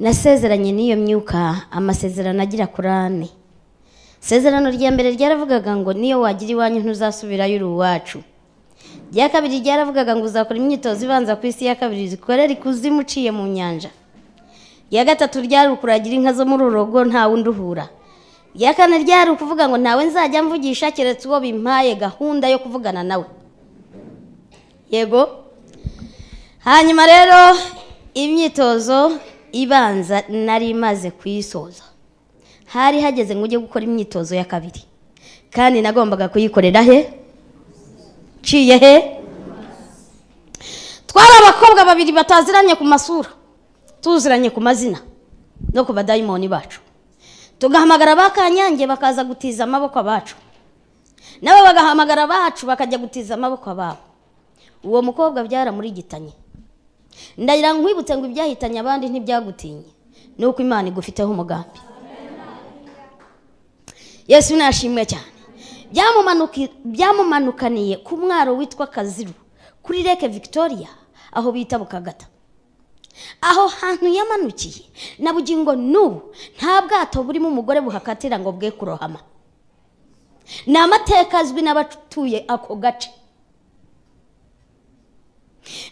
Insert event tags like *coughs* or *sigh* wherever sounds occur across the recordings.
nasezeranye n'iyo myuka amasezerano agira kuri ane isezerano rya mbere ryaravugaga ngo niyo wagira iwanyu ntuzasubirayo uri uwacu irya kabiri ryaravugaga ngo uzakora imyitozo ibanza ku isi ya kabiri zikorera ikuzimu uciye mu nyanja. Irya gatatu ryari ukuragira inka zo muri uru rugo wundi uhura irya kane ryari ukuvuga ngo ntawe nzajya mvugisha keretse uwo bimpaye gahunda yo kuvugana nawe. Yego. Hanyuma rero imyitozo ibanza nari imaze kuyisoza. Hari hageze ngo ujye gukora imyitozo ya kabiri. Kandi nagombaga kuyikorera he? Nciye he? Twari abakobwa babiri bataziranye ku masura. Tuziranye ku mazina no ku badayimoni bacu. Tugahamagara ba kanyange bakaza gutiza amaboko abacu. Nabo bagahamagara abacu bakajya gutiza amaboko ababo. Uwo mukobwa byaramurigitanye ndagira nkwibutse ngo ibyahitanye abandi ntibyagutinye ni uko imana igufiteho umugambi. Yesu nashimwe cyane. Byamumanukaniye ku mwaro witwa kaziru kuri reke victoria aho bita bukagata. Aho hantu yamanukiye. Na bugingo n'ubu nta bwato burimo umugore buhakatira ngo bwe kurohama. Ni amateka azwi n'abatuye ako gace.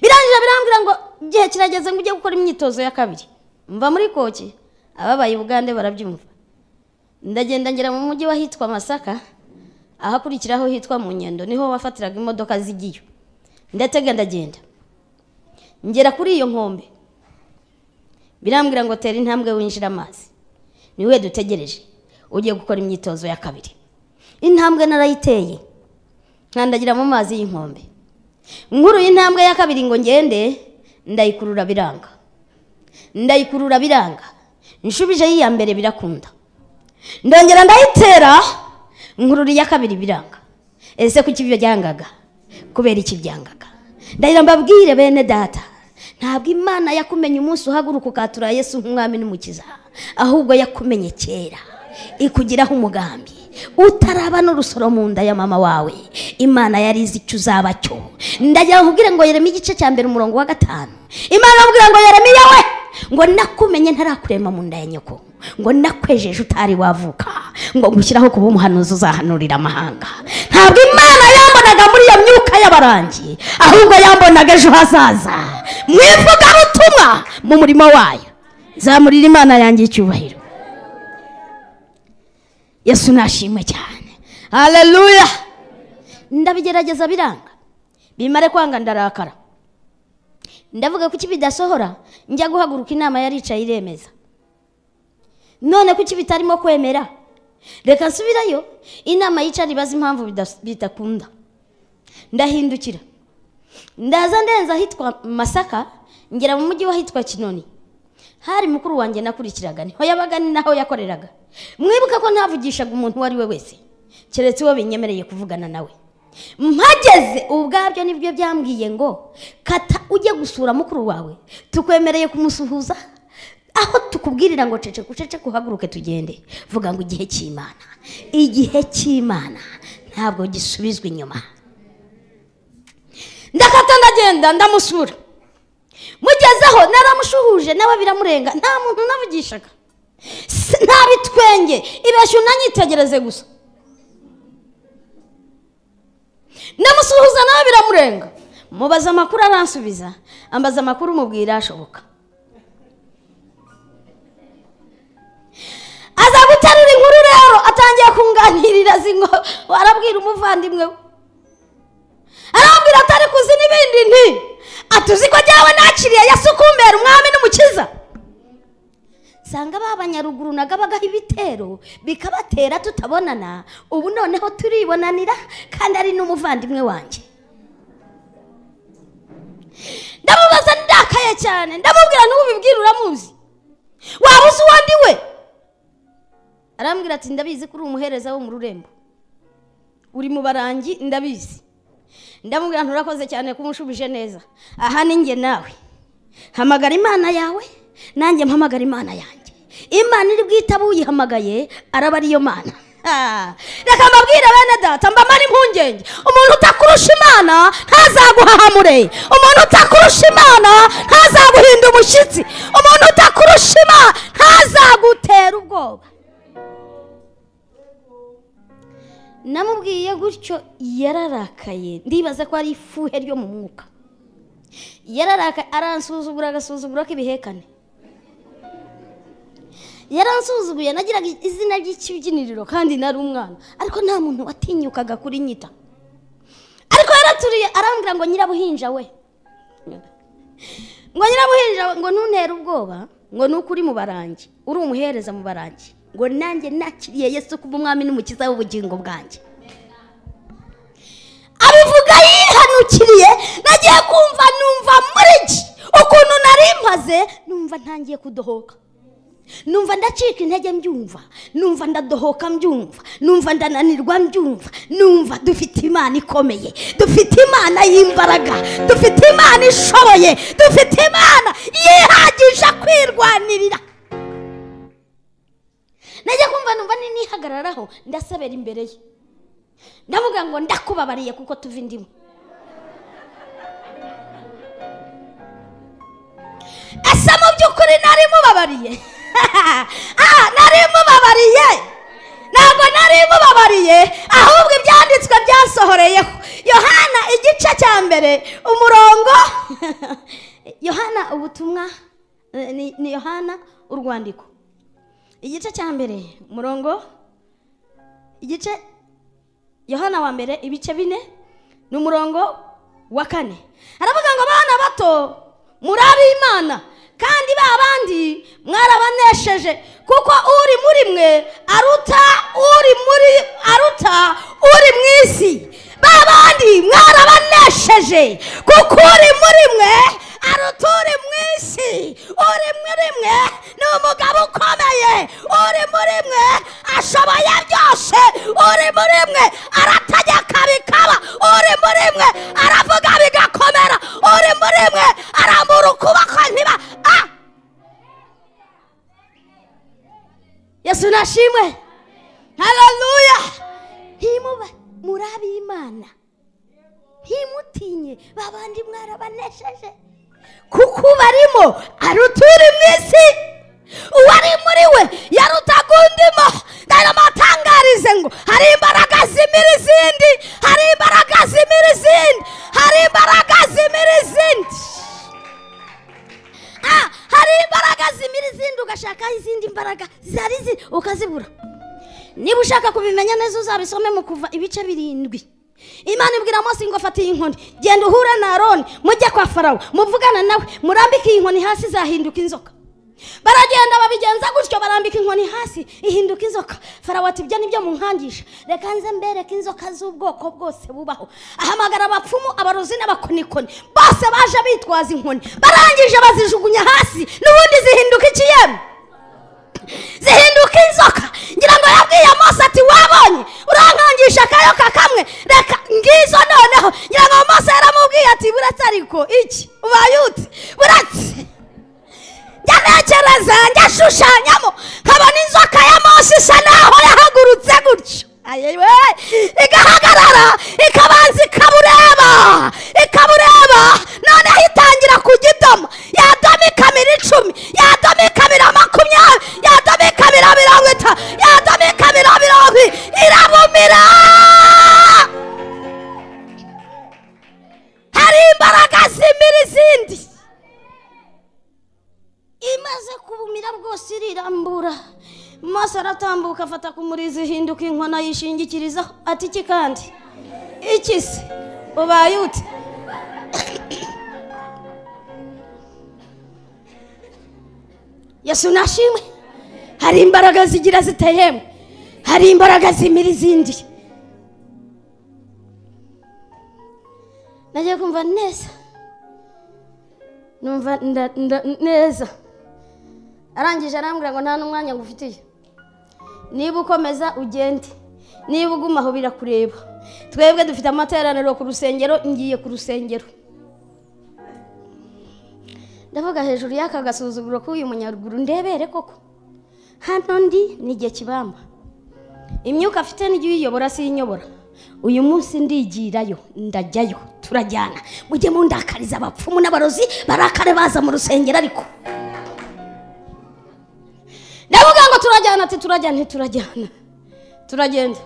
Birangira birambwira ngo igihe kirageze ngo ujye gukora imyitozo ya kabiri. Mva muri koki ababaye bugande barabyumva. Ndagenda ngera mu mujyi w'ahitwa masaka ahakurikiraho hitwa mu nyendo ni ho wafatiraga imodoka zigiyo. Ndatega ndagenda. Ngera kuri iyo nkombe. Birambwira ngo tera intambwe winjira amazi. Niwe dutegereje ugiye gukora imyitozo ya kabiri. Intambwe narayiteye. Nkandagira mu mazi y'inkombe. Nkuru y'intambwe ya kabiri ngo ngende ndayikurura biranga. Ndayikurura biranga. Nshubije y'iya mbere birakunda. Ndongera ndayitera nkurura iya kabiri biranga. Ese kuki ibyo byangaga kubera iki byangaga ndagira mbabwire bene data ntabwo imana yakumenye umunsi uhaguruka ukatura yesu nk'umwami n'umukiza ahubwo yakumenye kera. Ikugiraho umugambi. Utaraba n'urusoro mu nda ya mama wawe. Imana yari izi icyo uzaba cyo ndagira ngo ngo yereme igice cya mbere umurongo wa gatanu. Imana iramubwira ngo yeremiya we! Ngo nakumenye ntarakurema mu nda ya nyoko. Ngo nakwejeje utari wavuka. Ngo ngushyiraho kuba umuhanuzi uzahanurira amahanga. Ntabwo imana yambonaga muri iyo myuka y'abarangi ahubwo yambonaga ejo hazaza. Mu ivugabutumwa mu murimo wayo. Zamurira imana yanjye icyubahiro. Yesu nashimwe cyane. Haleluya ndabigerageza biranga. Bimare kwanga ndarakara. Ndavuga kuki bidasohora njya guhaguruka inama yaricaye iremeza. None kuki bitarimo kwemera reka nsubirayo inama yicara ibaza impamvu bidakunda. Ndahindukira. Ndaza ndenza ahitwa masaka ngera mu mujyi w'ahitwa kinoni. Hari mukuru wanjye nakurikiraga ni ho yabaga ni naho yakoreraga. Mwibuke ko ntavugishaga umuntu uwo ari we wese. Keretse uwo binyemereye kuvugana nawe. Mpageze ubwabyo ni byo byambwiye ngo kata ujye gusura mukuru wawe. Tukwemereye kumusuhuza. Aho tukubwirira ngo cece kucece kuhaguruke tugende. Vuga ngo igihe cy'imana. Igihe cy'imana. Ntabwo gisubizwa inyuma. Ndakata ndagenda ndamusura. Mugezeho naramushuhuje nawe biramurenga. Nta muntu unavugishaga nta bitwenge ibeshya unanyitegereze gusa. Ndamusuhuza nawe biramurenga. Mubaza amakuru aransubiza. Ambaza amakuru mubwira ashoboka. Aza guterura inkuru rero. Atangiye kunganirira zingo arabwira umuvandimwe we. Arambwira atari kuzi n'ibindi nti? Atuzi ko jyawe nakiriye? Yesu kumbera umwami n'umukiza. Nsanga ba banyaruguru nagabagaho ibitero bikabatera tutabonana. Ubu noneho turibonanira kandi ari n'umuvandimwe wanjye. Ndamubaza ndakaye cyane ndamubwira n'ubibwira uramuzi. Waba uzi uwo ndi we? Arambwira ati ndabizi ko uri umuhereza wo mu rurembo. Uri mu barangi? Ndabizi. Ndamubwira nturakoze cyane ko umushubije neza. Aha ni njye nawe. Hamagara imana yawe. Nanjye mpamagara imana yanjye. Imana iri bwite abo uyihamagaye araba ariyo mana. Reka mbabwire bene data mbamara impungenge. Umuntu utakurusha imana ntazaguhahamure umuntu utakurusha imana ntazaguhinda umushyitsi. Umuntu utakurusha imana ntazagutera ubwoba. Namubwiye gutyo yararakaye. Ndibaza ko ari ifuhe ryo mu mwuka. Yararakaye aransuzugura agasuzuguro k'ibihekane yaransuzuguye nagiraga izina ry'ikibyiniriro kandi nari umwana. Ariko nta muntu watinyukaga kuri nyita. Ariko yaraturiye arambwira ngo nyirabuhinja we. Ngo nyirabuhinja ngo ntuntere ubwoba ngo ni uko uri mu barangi. Uri umuhereza mu barangi. Ngo nanjye nakiriye yesu kuba umwami n'umukiza w'ubugingo bwanjye. Abivuga yihanukiriye nagiye kumva numva muri gi ukuntu nari mpaze numva ntangiye kudohoka. Numva ndacika intege mbyumva numva ndadohoka mbyumva numva ndananirwa mbyumva numva dufite imana ikomeye dufite imana y'imbaraga dufite imana ishoboye dufite imana yihagije kwirwanirira najya kumva numva nihagararaho ndasabera imbere ye. Ndavuga ngo ndakubabariye kuko tuva indimu ese mu by'ukuri nari mubabariye. Nari mubabariye ntabwo nari mubabariye ahubwo ibyanditswe byasohoreyeho yohana igice cya mbere umurongo. *laughs* Yohana ubutumwa eh, ni yohana urwandiko. Igice cya mbere umurongo. Igice yohana wa mbere ibice bine ni umurongo wa kane. Aravuga ngo abana bato muri ab'imana kandi mwarabanesheje kuko uri muri mwe aruta uri muri aruta uri mu isi. Ba bandi mwarabanesheje kuko uri muri mwe aruta uri mu isi. Uri muri mwe ni umugabo ukomeye. Uri muri mwe ashoboye byose. Uri muri mwe arategeka bikaba. Uri muri mwe aravuga bigakomera. Uri muri mwe arambura ukuboko ntiba ah! Yesu nashimwe haleluya ntimuba muri ab'imana ntimutinye babandi mwarabanesheje. Kuko ubarimo aruta uri mu isi uwari muri we yarutaga undimo ndaramutangarize ngo hari imbaraga zimira izindi. Hari imbaraga zimira izindi. Hari imbaraga zimira izindi. Hari imbaraga zimira izindi ugashakaho izindi mbaraga zari ziri ukazibura. Niba ushaka kubimenya neza uzabisome mu kuva ibice birindwi. Imana ibwira mose ngo fata iyi nkoni. Genda uhure na aroni mujye kwa farawo muvugana nawe murambike iyi nkoni hasi izahinduka inzoka. Baragenda babigenza gutyo barambika inkoni hasi ihinduka inzoka. Farawo ati ibyo ni byo munkangisha. Reka nze mbereke inzoka z'ubwoko bwose bubaho. Ahamagara abapfumu abarozi n'abakonikoni. Bose baje bitwaza inkoni. Barangije bazijugunya hasi n'ubundi zihinduka ikiyemu. Zihinduka inzoka. Ngira ngo yabwiye mose ati wabonye? Urankangisha akayoka kamwe. Reka ngizo noneho. Ngira ngo mose yaramubwiye ati buretse ariko iki? Ubaye ute buretse? Njya ntekereza ashushanyamo nkabona inzoka ya mose isa naho yahagurutse gutyo. Igahagarara ikabanza ikabureba ikabureba. Noneho itangira kugidoma yadoma ikamira icumi yadoma ikamira makumyabiri yadoma ikamira mirongo itanu yadoma ikamira mirongo irabumira! Hari imbaraga zimira izindi imaze kubumira bwose irirambura maso aratambuka afata ku murizo ihinduka inkona yishingikirizaho ati iki kandi? Iki se ubaye ute *coughs* yesu nashimwe. Hari imbaraga zigira zitayemwe hari imbaraga zimira izindi. Nagiye kumva neza. Numva neza. Arangije arambwira ngo nta n'umwanya ngufitiye. Niba ukomeza ugende. Niba uguma aho birakureba. Twebwe dufite amateraniro ku rusengero ngiye ku rusengero. Ndavuga hejuru y'aka gasuzuguro k'uyu munyaruguru ndebere koko. Hano ndi ni igihe kibamba. Imyuka afite n'igihe uyiyobora si inyobora uyu munsi ndigirayo ndajyayo turajyana. Mujye mundakariza abapfumu n'abarozi barakare baza mu rusengero ariko. Ndavuga ngo turajyana ati turajyana. Ntiturajyana turagenda.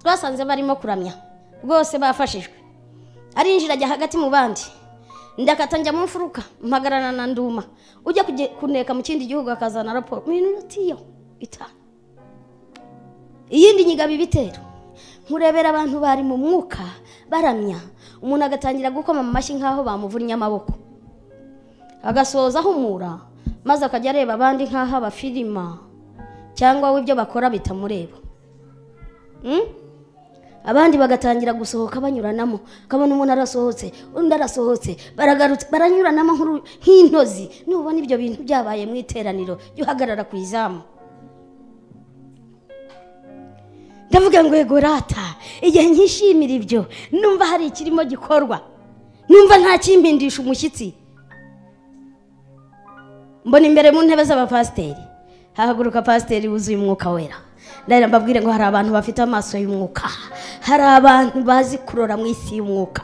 Twasanze barimo kuramya. Rwose bafashijwe. Arinjira ajya hagati mu bandi. Ndakata njya mu mfuruka mpagarana na nduma. Ujya kuneka mu kindi gihugu akazana raporo. Mu minota iyo itanu. Iyindi nyigaba ibitero nkurebera abantu bari mu mwuka baramya. Umuntu agatangira gukoma mu mashyi nk'aho bamuvunnye amaboko. Agasoza ahumura maze akajya areba abandi nk'aho abafilima cyangwa we ibyo bakora bitamureba. Mm? abandi bagatangira gusohoka banyuranamo. Ukabona umuntu arasohotse undi arasohotse. Baragarutse baranyuranamo nk'intozi. Nubona ibyo bintu byabaye mu iteraniro. Jya uhagarara ku izamu. Ndavuga ngo yego rata igihe nkishimira ibyo numva hari ikirimo gikorwa. Numva nta kimpindisha umushyitsi. Mbona imbere mu ntebe z'abapasiteri. Hahaguruka pasiteri wuzuye umwuka wera. Ndahera mbabwire ngo hari abantu bafite amaso y'umwuka. Hari abantu bazi kurora mu isi y'umwuka.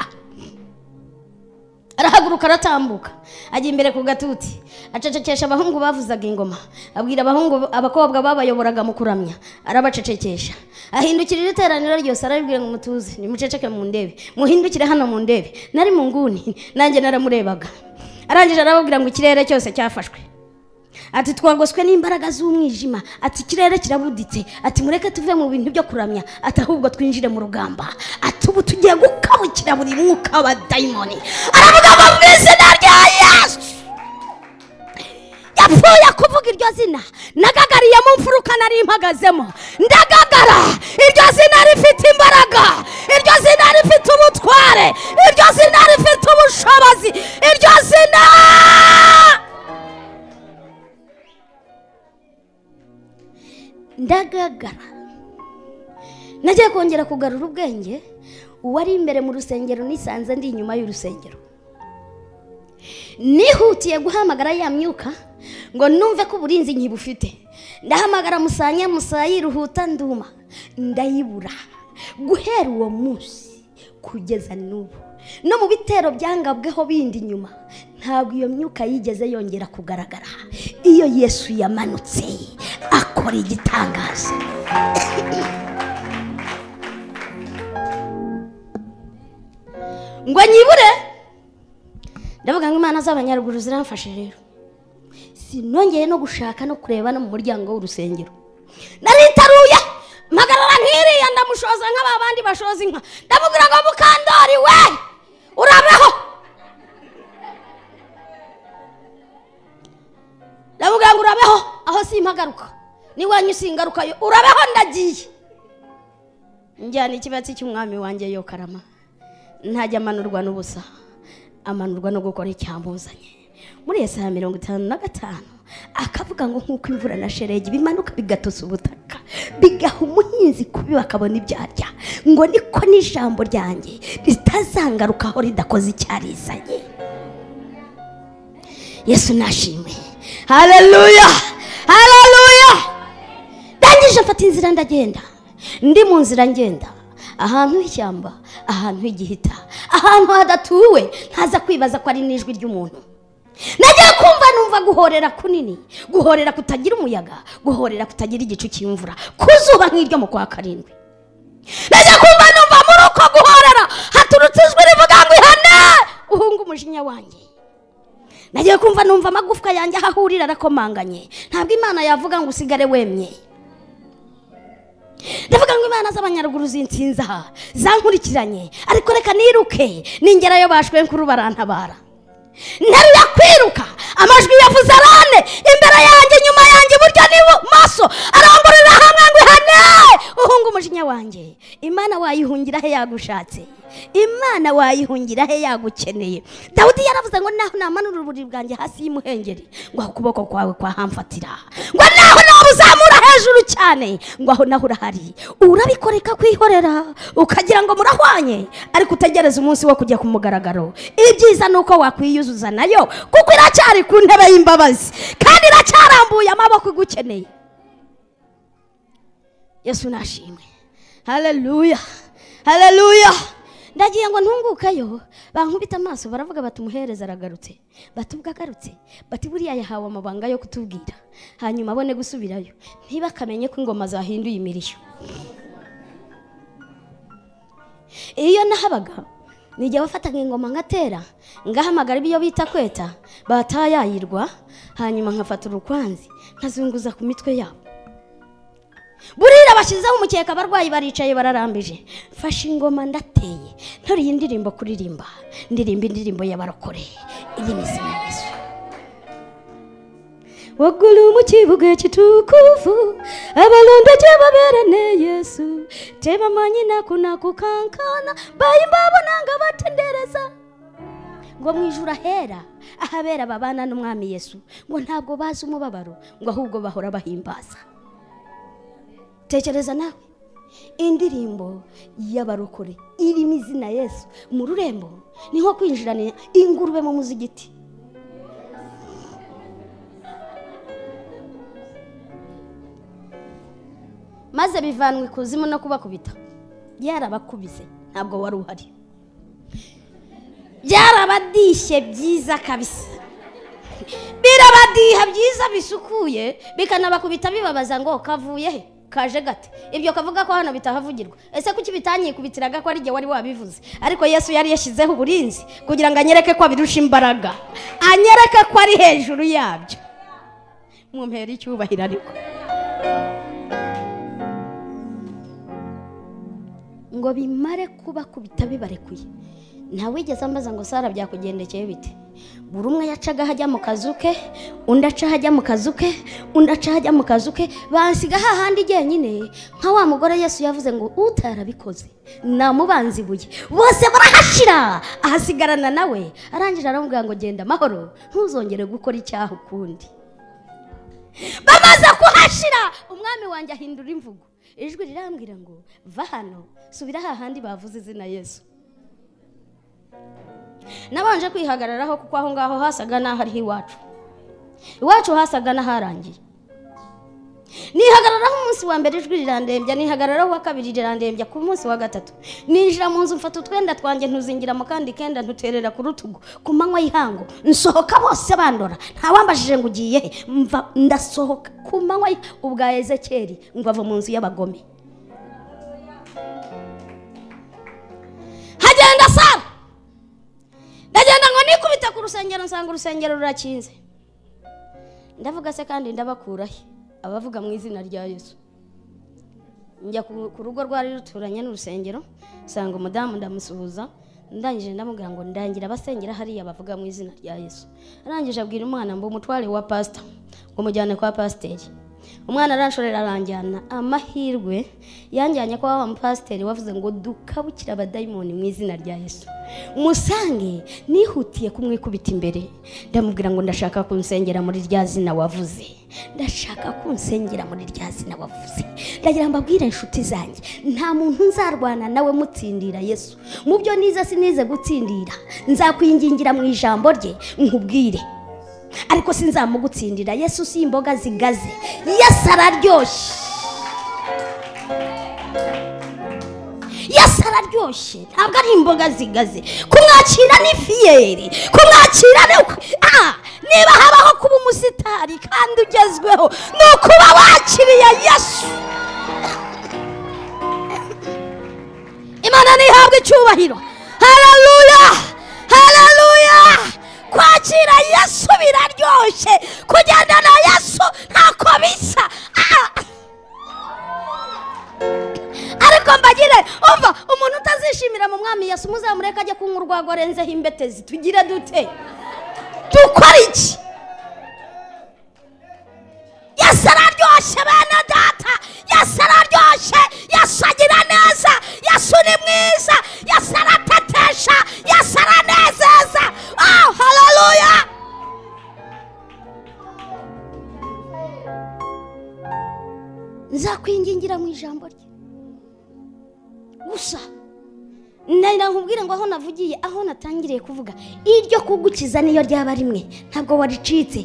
Arahaguruka aratambuka. Ajya imbere ku gatuti. Acecekesha abahungu bavuzaga ingoma. Abwira abahungu abakobwa babayoboraga mu kuramya. Arabacecekesha. Ahindukirira iteraniro ryose arabibwira ngo mutuze. Nimuceceke mu ndebe. Muhindukire hano mu ndebe. Nari mu nguni. Nanjye naramurebaga. Arangije arababwira ngo ikirere cyose cyafashwe. Ati twagoswe n'imbaraga z'umwijima. Ati ikirere kirabuditse. Ati mureke tuve mu bintu byo kuramya. Ati ahubwo twinjire mu rugamba. Ati ubu tugiye gukabukira buri mwuka w'abadayimoni aravuga ngo mu izina rya yesu. Yapfuye kuvuga iryo zina. Nagagariye mu mfuruka nari mpagazemo. Ndagagara. Iryo zina rifite imbaraga. Iryo zina rifite ubutware. Iryo zina rifite ubushobozi. Iryo zina ndagagara. Nagiye kongera kugarura ubwenge uwari imbere mu rusengero nisanze ndi inyuma y'urusengero. Nihutiye guhamagara ya myuka ngo numve ko uburinzi nkibufite. Ndahamagara musanya musayi ruhuta nduma. Ndayibura guhera uwo munsi kugeza n'ubu. No mu bitero byangabweho bindi inyuma ntabwo iyo myuka yigeze yongera kugaragara. Iyo yesu yamanutse akora igitangaza. Ngo nyibure! Ndavuga ngo imana z'abanyaruguru ziramfashe rero. Sinongeye no gushaka no kureba no mu muryango w'urusengero. Naritaruye! Mpagarara nk'iriya ndamushoza nk'aba bandi bashoza inka. Ndamubwira ngo mukandori we! Urabeho ndamubwira ngo urabeho aho simpagaruka n'iwanyu singarukayo urabeho ndagiye. Njyana ikibatsi cy'umwami wanjye yo karama ntajya amanurwa n'ubusa. Amanurwa no gukora icyamuzanye. Muri Yesaya mirongo itanu na gatanu akavuga ngo nk'uko imvura na sheregi bimanuka bigatosa ubutaka bigaha umuhinzi kubi bakabona ibyo arya. Ngo niko n'ijambo ryanjye ritazangarukaho ridakoze icyarizanye. Yesu nashimwe. Haleluya haleluya ndangije mfata inzira ndagenda. Ndi mu nzira ngenda. Ahantu h'ishyamba ahantu h'igihita ahantu hadatuwe ntaza kwibaza ko ari n'ijwi ry'umuntu. Nagiye kumva numva guhorera kunini guhorera kutagira umuyaga guhorera kutagira igicu cy'imvura ku zuba nk'iryo mu kwa karindwi. Nagiye kumva numva muri uko guhorera haturutse ijwi rivuga ngo ihane! Uhunga umujinya wanjye. Nagiye kumva numva amagufwa yanjye aho ahurira arakomanganye. Ntabwo imana yavuga ngo usigare wemye. Ndavuga ngo imana z'abanyaruguru zinsinze aha zankurikiranye. Ariko reka niruke ningerayo bashwe nkuru barantabara nteruye kwiruka. Amajwi yavuze arane imbere yanjye inyuma yanjye iburyo n'ibumoso arangurira hamwe ngo ihane! Uhunga umujinya wanjye imana wayihungira he yagushatse? Imana wayihungira he yagukeneye? Dawudi yaravuze ngo naho namanura uburiri bwanjye hasi y'umuhengeri ngo aho ukuboko kwawe kwahamfatira ngo naho nawe uzamura hejuru cyane. Ngo aho naho urahari urabikoreka kwihorera. Ukagira ngo murahwanye. Ariko utegereze umunsi wo kujya ku mugaragaro. Ibyiza ni uko wakwiyuzuza na yo kuko iracyari ku ntebe y'imbabazi. Kandi iracyarambuye amaboko igukeneye. Yesu nashimwe. Haleluya haleluya ndagiye ngo ntungukeyo. Bankubita amaso baravuga bati umuhereza aragarutse. Bati ubwo agarutse bati buriya yahawe amabanga yo kutubwira. Hanyuma abone gusubirayo. Ntibakamenye ko ingoma zahinduye imirishyo iyo nahabaga nijya wafataga ingoma nkatera ngahamagara ibyo bita kweta batayayirwa hanyuma nkafata urukwanzi nkazunguza ku mitwe yabo. Burira bashyizeho umukeka abarwayi baricaye bararambije. Mfashe ingoma ndateye. Ntoriye indirimbo kuririmba. Ndirimba indirimbo y'abarokore. Y'imizima yesu. Wagulu mu kibuga kitukufu abalonda baberane yesu. Tebamanyi naku naku kankana bayimba bonanga batendereza. Ngo mu ahera ahabera babana n'umwami yesu. Ngo ntabwo bazi umubabaro ngo ahubwo bahora bahimbaza tekereza nawe. Indirimbo y'abarokore. Irimo izina yesu. Mu rurembo ni nko kwinjirana ingurube mu muzigiti. Maze bivanwa ikuzimu no kubakubita byarabakubise ntabwo wari uhari. Byarabadishye byiza kabisa. Birabadiha byiza bisukuye bikanabakubita bibabaza ngo kavuye he? Kaje gate ibyo kavuga ko hano bitahavugirwa ese kuki bitanyikubitiraga ko ari igihe wari wabivuze? Ariko yesu yari yashyizeho uburinzi kugira ngo anyereke ko abirusha imbaraga. Anyereke ko ari hejuru yabyo. Mumpera icyubahiro ariko. Ngo bimare kubakubita bibarekuye ntawigeze ambaza ngo sara byakugendekeye bite? Buri umwe yacaga ajya mu kazu ke undi aca ajya mu kazu ke undi aca ajya mu kazu ke bansiga hahandi jyenyine. Nka wa mugore yesu yavuze ngo utarabikoze. Namubanza ibuye. Bose barahashira. Ahasigarana nawe. Arangije aramubwira ngo genda amahoro ntuzongere gukora icyaha ukundi. Bamaze kuhashira. Umwami wanjye ahindura imvugo. Ijwi rirambwira ngo va hano. Subira hahandi bavuze izina yesu. Nabanje kwihagararaho kuko aho ngaho hasaga n'aho ariho iwacu. Iwacu hasaga n'aharangiye nihagararaho umunsi wa mbere ijwi rirandembya nihagararaho uwa kabiri rirandembya ku munsi wa gatatu. Ninjira mu nzu mfata utwenda twanjye ntuzingira mu kandi kenda ntuterera ku rutugu ku manywa y'ihangu. Nsohoka bose bandora ntawambajije ngo ugiye he mva ndasohoka. Ku manywa ubwa ezekeri ngo ava mu nzu y'abagome. Hagenda sara! Nikubite ku rusengero nsanga urusengero rurakinze. Ndavuga se kandi ndabakurahe? Abavuga mu izina rya yesu. Njya ku rugo rwari ruturanye n'urusengero nsanga umudamu ndamusuhuza ndangije ndamubwira ngo ndangira abasengera hariya bavuga mu izina rya yesu. Arangije abwira umwana ngo umutware wa pasita ngo umujyane kwa pasiteri. Umwana aranshorera aranjyana amahirwe yanjyanye ko wa mupasiteri wavuze ngo dukabukire abadayimoni mu izina rya yesu. Musange nihutiye kumwikubita imbere. Ndamubwira ngo ndashaka kunsengera muri rya zina wavuze. Ndashaka kunsengera muri rya zina wavuze. Ndagira mbabwire inshuti zanjye nta muntu nzarwana nawe mutsindira yesu. Mu byo nize sinize gutsindira. Nzakwingingira mu ijambo rye nkubwire. Ariko sinzamugutsindira yesu si imboga zigaze. Yesu araryoshye. Yesu araryoshye. Ntabwo ari imboga zigaze. Kumwakira ni fiyeri. Kumwakira ni niba habaho kuba umusitari kandi ugezweho ni ukuba wakiriye yesu. Imana ntihabwe icyubahiro. Hararuya hararuya kwakira yesu biraryoshye kugenda na yesu ntako bisa. Ariko mbagire umva umuntu utazishimira mu mwami yesu muzamureke ajye kunywa urwagwa arenzeho imbetezi. Tugire dute? Dukora iki? Yesu araryoshye bene data yesu araryoshye yesu agira neza yesu ni mwiza yesu aratetesha yesu aranezeza oh hararuya nzakwingingira mu ijambo rye. Gusa nkubwire ngo aho navugiye aho natangiriye kuvuga iryo kugukiza niyo ryaba rimwe. Ntabwo waricitse.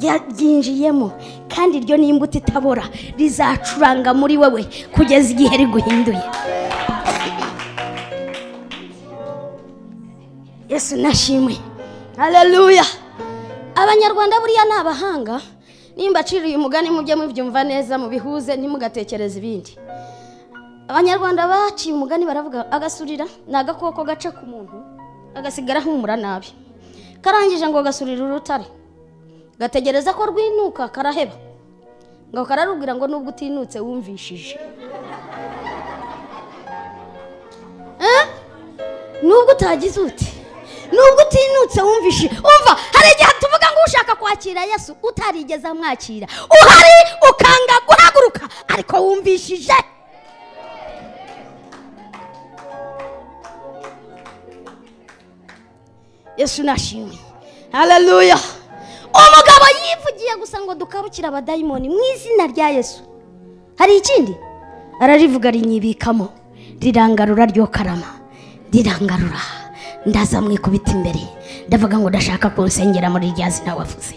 Ryinjiyemo kandi iryo ni imbuto itabora. Rizacuranga muri wowe kugeza igihe riguhinduye. Yesu nashimwe. Haleluya abanyarwanda buriya ni abahanga. Nimba aciriye umugani mujye mubyumva neza mubihuze ntimugatekereze ibindi. Abanyarwanda baciye umugani baravuga agasurira ni agakoko gaca ku muntu agasigara ahumura nabi. Karangije ngo gasurira urutare. Gategereza ko rwinuka karaheba. Ngo kararubwira ngo nubwo utinutse wumvishije. Nubwo utagize ute nubwo utinutse wumvishije. Umva hari igihe tuvuga ngo ushaka kwakira yesu utarigeze amwakira. Uhari ukanga guhaguruka ariko wumvishije. Yesu nashimwe haleluya umugabo yivugiye gusa ngo dukabukire abadayimoni mu izina rya yesu. Hari ikindi? Ararivuga rinyibikamo rirangarura ryo karama rirangarura. Ndaza mwikubita imbere ndavuga ngo ndashaka kunsengera muri rya zina wavuze.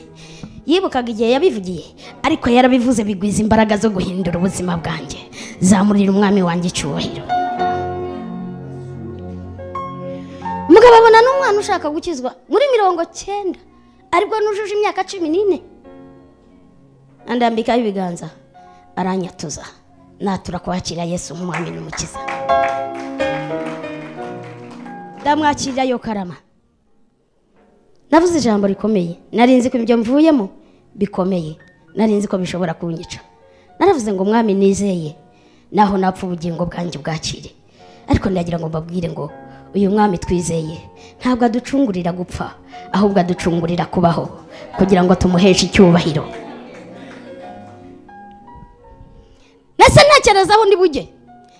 Yibukaga igihe yabivugiye ariko yarabivuze bigwiza imbaraga zo guhindura ubuzima bwanjye. Zamurira umwami wanjye icyubahiro. Umugabo abona n'umwana ushaka gukizwa muri mirongo cyenda. Ari bwo nujuje imyaka cumi n'ine. Andambikaho ibiganza aranyatuza natura kwakira yesu nk'umwami n'umukiza. Ndamwakirira yo karama. Navuze ijambo rikomeye. Nari nzi ko ibyo mvuyemo bikomeye. Nari nzi ko bishobora kunyica. Naravuze ngo umwami nizeye. Naho napfa ubugingo bwanjye bwakire. Ariko ndagira ngo mbabwire ngo uyu mwami twizeye. Ntabwo aducungurira gupfa ahubwo aducungurira kubaho kugira ngo tumuheshe icyubahiro. Ndetse ntekereza aho ndi bujye.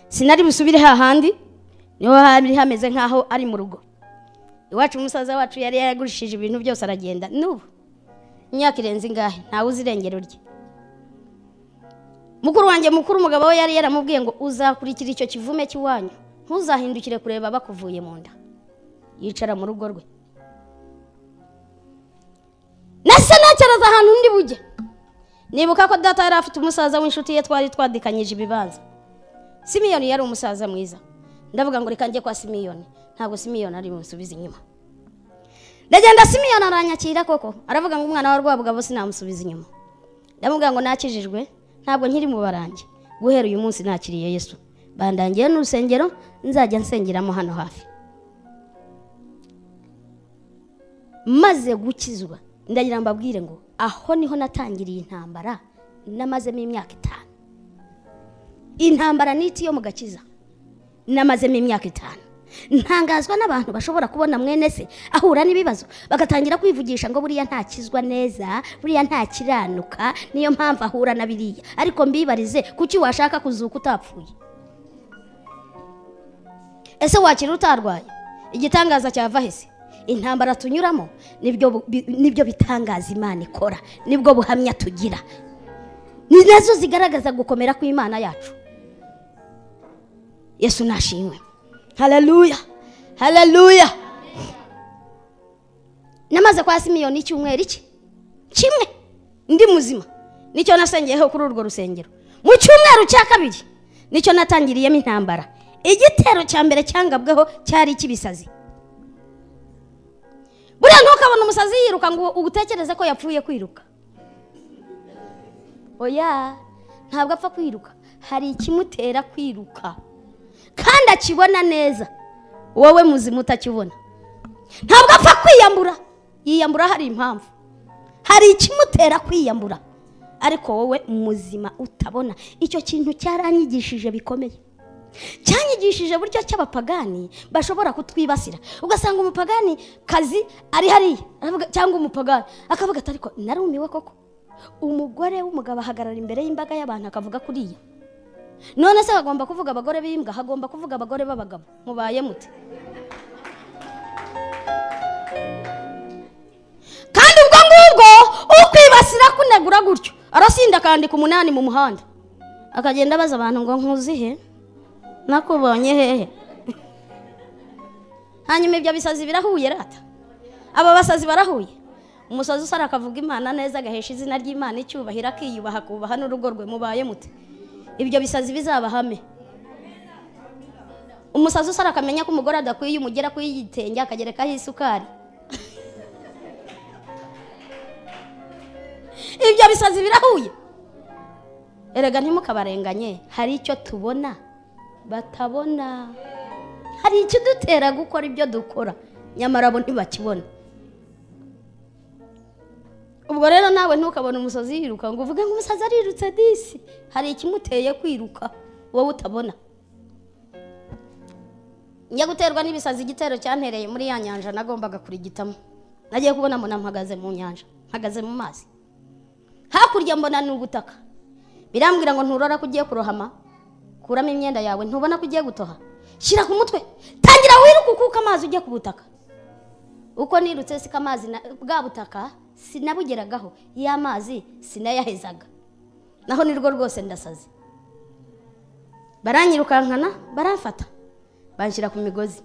Sinari busubire hahandi ni ho hari hameze nk'aho ari mu rugo. Iwacu umusaza wacu yari yaragurishije ibintu byose aragenda. N'ubu imyaka irenze ingahe? Ntawe uzi irengero rye. Mukuru wanjye mukuru umugabo we yari yaramubwiye ngo uzakurikira icyo kivume cy'iwanyu. Ntuzahindukire kureba bakuvuye mu nda. Yicara mu rugo rwe. Nase ntekereza ahantu undi bujye. Nibuka ko data yari afite umusaza w'inshuti ye twari twadikanyije ibibanza. Simiyoni yari umusaza mwiza. Ndavuga ngo reka njye kwa simiyoni. Ntabwo simiyoni ari bumusubize inyuma. Ndagenda simiyoni aranyakira koko. Aravuga ngo umwana wa rwabugabo sinamusubiza inyuma. Ndamubwira ngo nakijijwe ntabwo nkiri mu barangi guhera uyu munsi nakiriye yesu. Bandangiye n'urusengero nzajya nsengeramo hano hafi. Maze gukizwa ndagira mbabwire ngo aho ni ho natangiriye intambara namazemo imyaka itanu. Intambara n'iti yo mu gakiza? Namazemo imyaka itanu. Ntangazwa n'abantu bashobora kubona mwene se ahura n'ibibazo bagatangira kwivugisha ngo buriya ntakizwa neza buriya ntakiranuka niyo mpamvu ahura na biriya. Ariko mbibarize kuki washaka kuzuka utapfuye? Ese wakira utarwaye? Igitangaza cyava hese intambara tunyuramo ni byo bi- ni byo bitangaza imana ikora ni bwo buhamya tugira. Ni na zo zigaragaza gukomera kw'imana yacu. Yesu nashimwe. Haleluya haleluya namaze kwa simiyoni icyumweru iki? Kimwe. Ndi muzima. Nicyo nasengeyeho kuri urwo rusengero. Mu cyumweru cya kabiri ni cyo natangiriyemo intambara. Igitero cya mbere cyangabweho cyari icy'ibisazi. Buriya ntukabona umusazi yiruka ngo utekereze ko yapfuye kwiruka. Oya ntabwo apfa kwiruka. Hari ikimutera kwiruka. Kandi akibona neza. Wowe muzima utakibona. Ntabwo apfa kwiyambura. Yiyambura hari impamvu. Hari ikimutera kwiyambura. Ariko wowe muzima utabona. Icyo kintu cyaranyigishije bikomeye. Cyanyigishije buryo cy'abapagani bashobora kutwibasira. Ugasanga umupagani kazi ari hariya cyangwa umupagani akavuga ati ariko narumiwe koko? Umugore w'umugabo ahagarara imbere y'imbaga y'abantu akavuga kuriya none se hagomba kuvuga abagore b'imbwa? Hagomba kuvuga abagore b'abagabo. Mubaye mute. Kandi ubwo ngubwo ukwibasira kunegura gutyo. Arasinda akandika umunani mu muhanda. Akagenda abaza abantu ngo nkuzihe? Nakubonye hehe. Hanyuma ibyo bisazi birahuye rata. Aba basazi barahuye. Umusazi usara akavuga imana neza agahesha izina ry'imana icyubahiro akiyubaha akubaha n'urugo rwe mubaye mute. Ibyo bisazi bizabahame umusazi usara akamenya ko umugore adakwiye umugera ku y'igitenge akagerekaho isukari. Ibyo bisazi birahuye. Erega ntimukabarenganye. Hari icyo tubona? Batabona. Hari ikidutera gukora ibyo dukora. Nyamara bo ntibakibona. Ubwo rero nawe ntukabone umusazi yiruka ngo uvuge ngo umusazi arirutse disi. Hari ikimuteye kwiruka wowe utabona. Njya guterwa n'ibisazi igitero cyantereye muri ya nyanja nagombaga kurigitamo. Nagiye kubona mbona mpagaze mu nyanja mpagaze mu mazi. Hakurya mbona ni ubutaka birambwira ngo nturora ko ugiye kurohama. Kuramo imyenda yawe ntubona ko ugiye gutoha? Shyira ku mutwe. Tangira wiruke ukuka amazi ujye ku butaka. Uko nirutse siko amazi bwa butaka sinabugeragaho ya mazi sinayahezaga. Naho nirwo rwose ndasaze. Baranyirukankana baramfata banshyira ku migozi.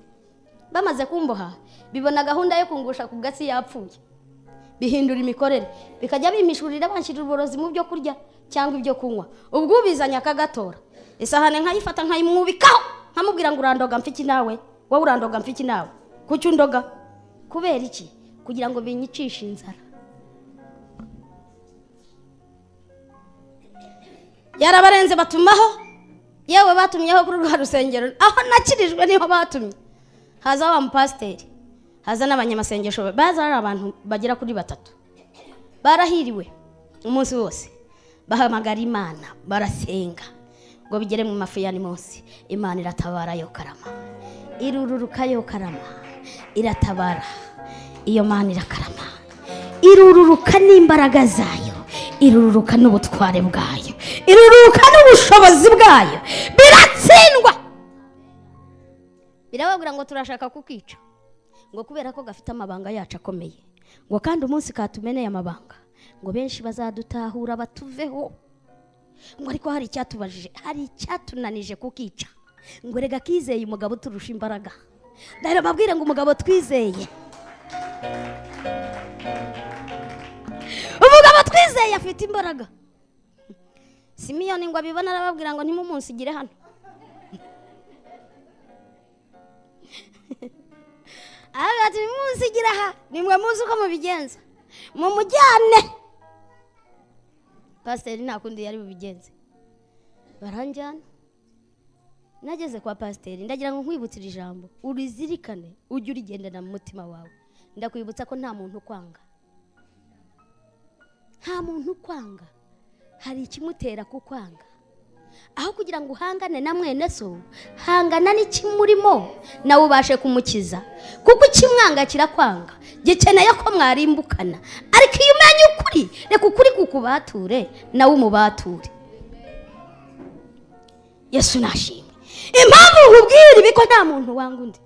Bamaze kumboha bibona gahunda yo kungusha ku gasi yapfuye. Bihindura imikorere. Bikajya bimishurira banshyirira uburozi mu byo kurya cyangwa ibyo kunywa. Ubwo ubizanye akagatora isahane nkayifata nkayimwubikaho nkamubwira ngo urandoga mfiki nawe wowe urandoga mfiki nawe kuki undoga? Kubera iki? Kugira ngo binyicishe inzara. Yarabarenze batumaho. Yewe batumyeho kuri rwa rusengero. Aho nakirijwe ni ho batumye. Haza wa mupasiteri. Haza n'abanyamasengesho baza ari abantu bagera kuri batatu. Barahiriwe. Umunsi wose. Bahamagara imana. Barasenga. Ngo bigere mu mafu ya ni munsi. Imana iratabara yo karama irururuka yo karama iratabara. Iyo mana irakarama. Irururuka n'imbaraga zayo. Irururuka n'ubutware bwayo. Irururuka n'ubushobozi bwayo. Biratsindwa. Birababwira ngo turashaka kukica. Ngo kubera ko gafite amabanga yacu akomeye. Ngo kandi umunsi katumeneye amabanga. Ngo benshi bazadutahura batuveho. Ngo ariko hari icyatubajije hari icyatunanije kukica. Ngo rega kizeye umugabo uturusha imbaraga. Ndahera babwire ngo umugabo twizeye. Umugabo twizeye afite imbaraga. Simiyoni ngo abibone arababwira ngo ntimumunsigire hano. Aravuga ati ntimumunsigire aha nimwe muzi uko mubigenza? Mumujyane. Pasiteri nta kundi yari bubigenze baranjyana nageze kwa pasiteri ndagira ngo nkwibutse iri jambo urizirikane ujye urigendana mu mutima wawe. Ndakwibutsa ko nta muntu ukwanga. Nta muntu ukwanga. Hari ikimutera kukwanga. Aho kugira ngo uhangane na mwene so hangana n'ikimurimo nawe ubashe kumukiza. Kuko ikimwanga kirakwanga gikeneye ko mwarimbukana. Ariko iyo umenya ukuri? Reka ukuri kukubature nawe umubature. Yesu nashimwe impamvu nkubwira ibi ko nta muntu wanga undi.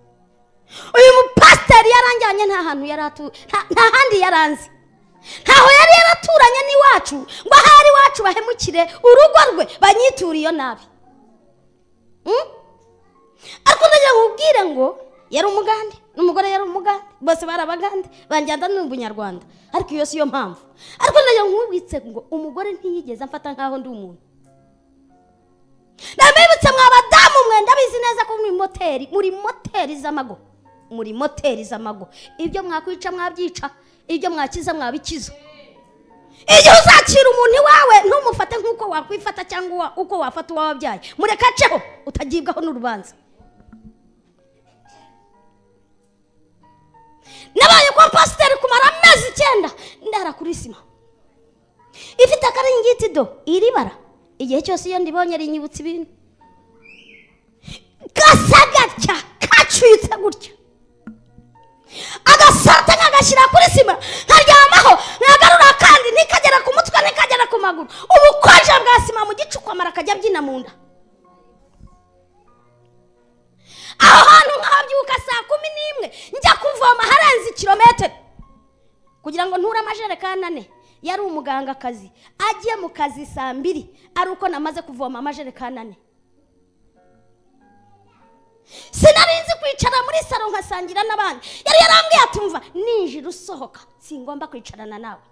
Uyu mupasiteri yaranjyanye nta hantu yari atu nta- handi yaranzi ntaho yari yaraturanye n'iwacu ngo ahari iwacu bahemukire urugo rwe banyiture iyo nabi. Hmm? ariko ndagira nkubwire ngo yari umugande n'umugore yari umugande bose bari abagande banjyana ni umunyarwanda ariko iyo si yo mpamvu. Ariko ngo nkubwitse ngo umugore ntiyigeze amfata nk'aho ndi umuntu. Ndabibutse mwa badamu mwe ndabizi neza ko muri moteri muri moteri z'amago muri moteri z'amago. Ibyo mwakwica mwabyica ibyo mwakiza mwabikiza. Igihe uzakira umuntu iwawe ntumufate nk'uko wakwifata cyangwa uko wafata uwo wabyaye mureke aceho utagibwaho n'urubanza. Nabaye kwa pasiteri kumara amezi icyenda. Ndara kuri sima. Ifite akaringiti do? Iri bara. Igihe cyose iyo ndibonye rinyibutsa ibintu gasa gatya kacuyutse gutya. Agasate nkagashyira kuri sima. Nkaryamaho nkagarura kandi ntikagera ku mutwe ntikagera ku maguru. Ubukonje bwa sima mu gicuku amara akajya abyina mu nda. Aho hantu nkabyuka saa kumi n'imwe. Njya kuvoma harenze ikirometero kugira ngo nture amajerekani ane. Yari umugangakazi. Ajye mu kazi saa mbiri. Ari uko namaze kuvoma amajerekani ane. Sinari nzi kwicara muri salo nkasangira n'abandi. Yari yarambwiye ati mva ninjira usohoka. Singomba kwicarana nawe.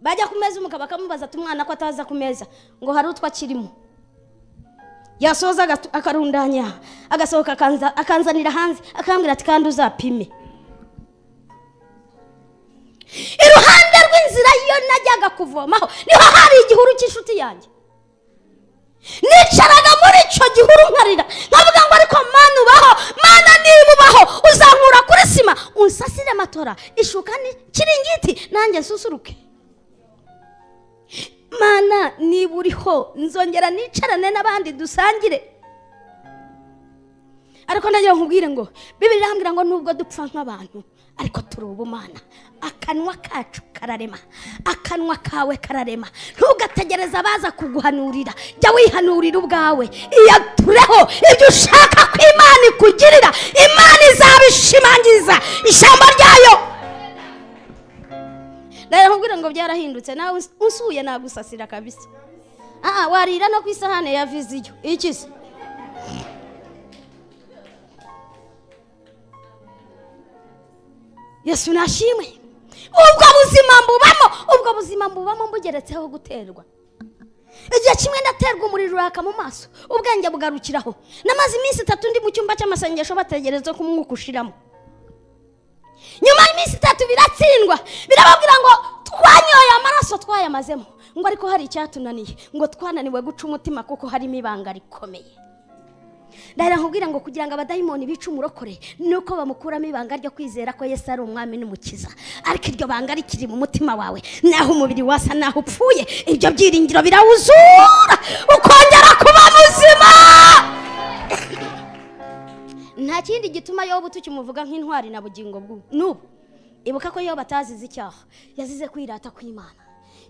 Bajya ku meza umugabo bakamubaza ati umwana ko ataza ku meza ngo hari utwo akirimo. Yasoza akarundanya agasohoka akanza- akanzanira hanze akambwira ati kandi uzapime. Iruhande rw'inzira iyo najyaga kuvomaho ni ho hari igihuru cy'inshuti yanjye. Nicaraga muri icyo gihuru nkarira. Nkavuga ngo ariko mana ubaho mana niba ubaho uzankura kuri sima. Unsasire matora ishuka ni kiringiti nanjye nsusuruke. Mana niba uriho nzongera nicarane n'abandi dusangire. Ariko ndagira nkubwire ngo bibiri irambwira ngo nubwo dupfa nk'abantu ariko turi ubumana. Akanwa kacu kararema akanwa kawe kararema. Ntugategereze abaza kuguhanurira jya wihanurira ubwawe. Iyatureho ibyo ushaka ko imana ikugirira imana izabishimangiza. Ishyamba ryayo rero nkubwire ngo byarahindutse nawe us- usuye nagusasira kabisa. Aha warira no ku isahane ya viziyo. Iki se? Yesu nashimwe. Ubwo buzima mbubamo ubwo buzima mbubamo mbugeretseho guterwa. Igihe kimwe ndaterwa umuriro uraka mu maso ubwenge bugarukiraho. Namaze iminsi itatu ndi mu cyumba cy'amasengesho bategereza ko umwuka ushiramo. Nyuma y'iminsi itatu biratsindwa. Birababwira ngo twanyoye amaraso twayamazemo. Ngo ariko hari icyatunaniye. Ngo twananiwe guca umutima kuko harimo ibanga rikomeye. Ndahera nkubwira ngo kugira ngo abadayimoni bice umurokore ni uko bamukuramo ibanga ryo kwizera ko yesu ari umwami n'umukiza. Ariko iryo banga rikiri mu mutima wawe. Naho umubiri wasa naho upfuye ibyo byiringiro birawuzura. Ukongera kuba muzima! Nta kindi gituma yobu tukimuvuga nk'intwari na bugingo n'ubu ibuka ko yobu atazize icyaha. Yazize kwirata kw'imana.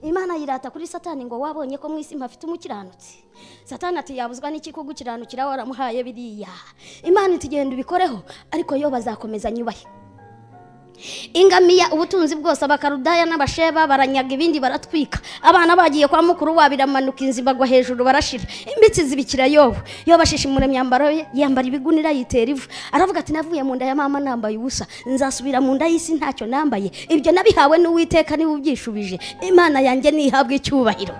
Imana yirata kuri satani ngo wabonye ko mu isi mpafite umukiranutsi. Satani ati yabuzwa n'iki kugukiranukira waramuhaye biriya? Imana iti genda ubikoreho. Ariko yo bazakomeza nyubahe ingamiya ubutunzi bwose abakarudaya n'abasheba baranyaga ibindi baratwika. Abana bagiye kwa mukuru wabo iramanuka inzu bagwa hejuru barashira. Imbitsi zibikira yobu. Yobu ashishimura imyambaro ye yambara ibigunira yitera ivu. Aravuga ati navuye mu nda ya mama nambaye ubusa. Nzasubira mu nda y'isi ntacyo nambaye. Ibyo nabihawe n'uwiteka ni we ubyishubije. Imana yanjye ntihabwe icyubahiro.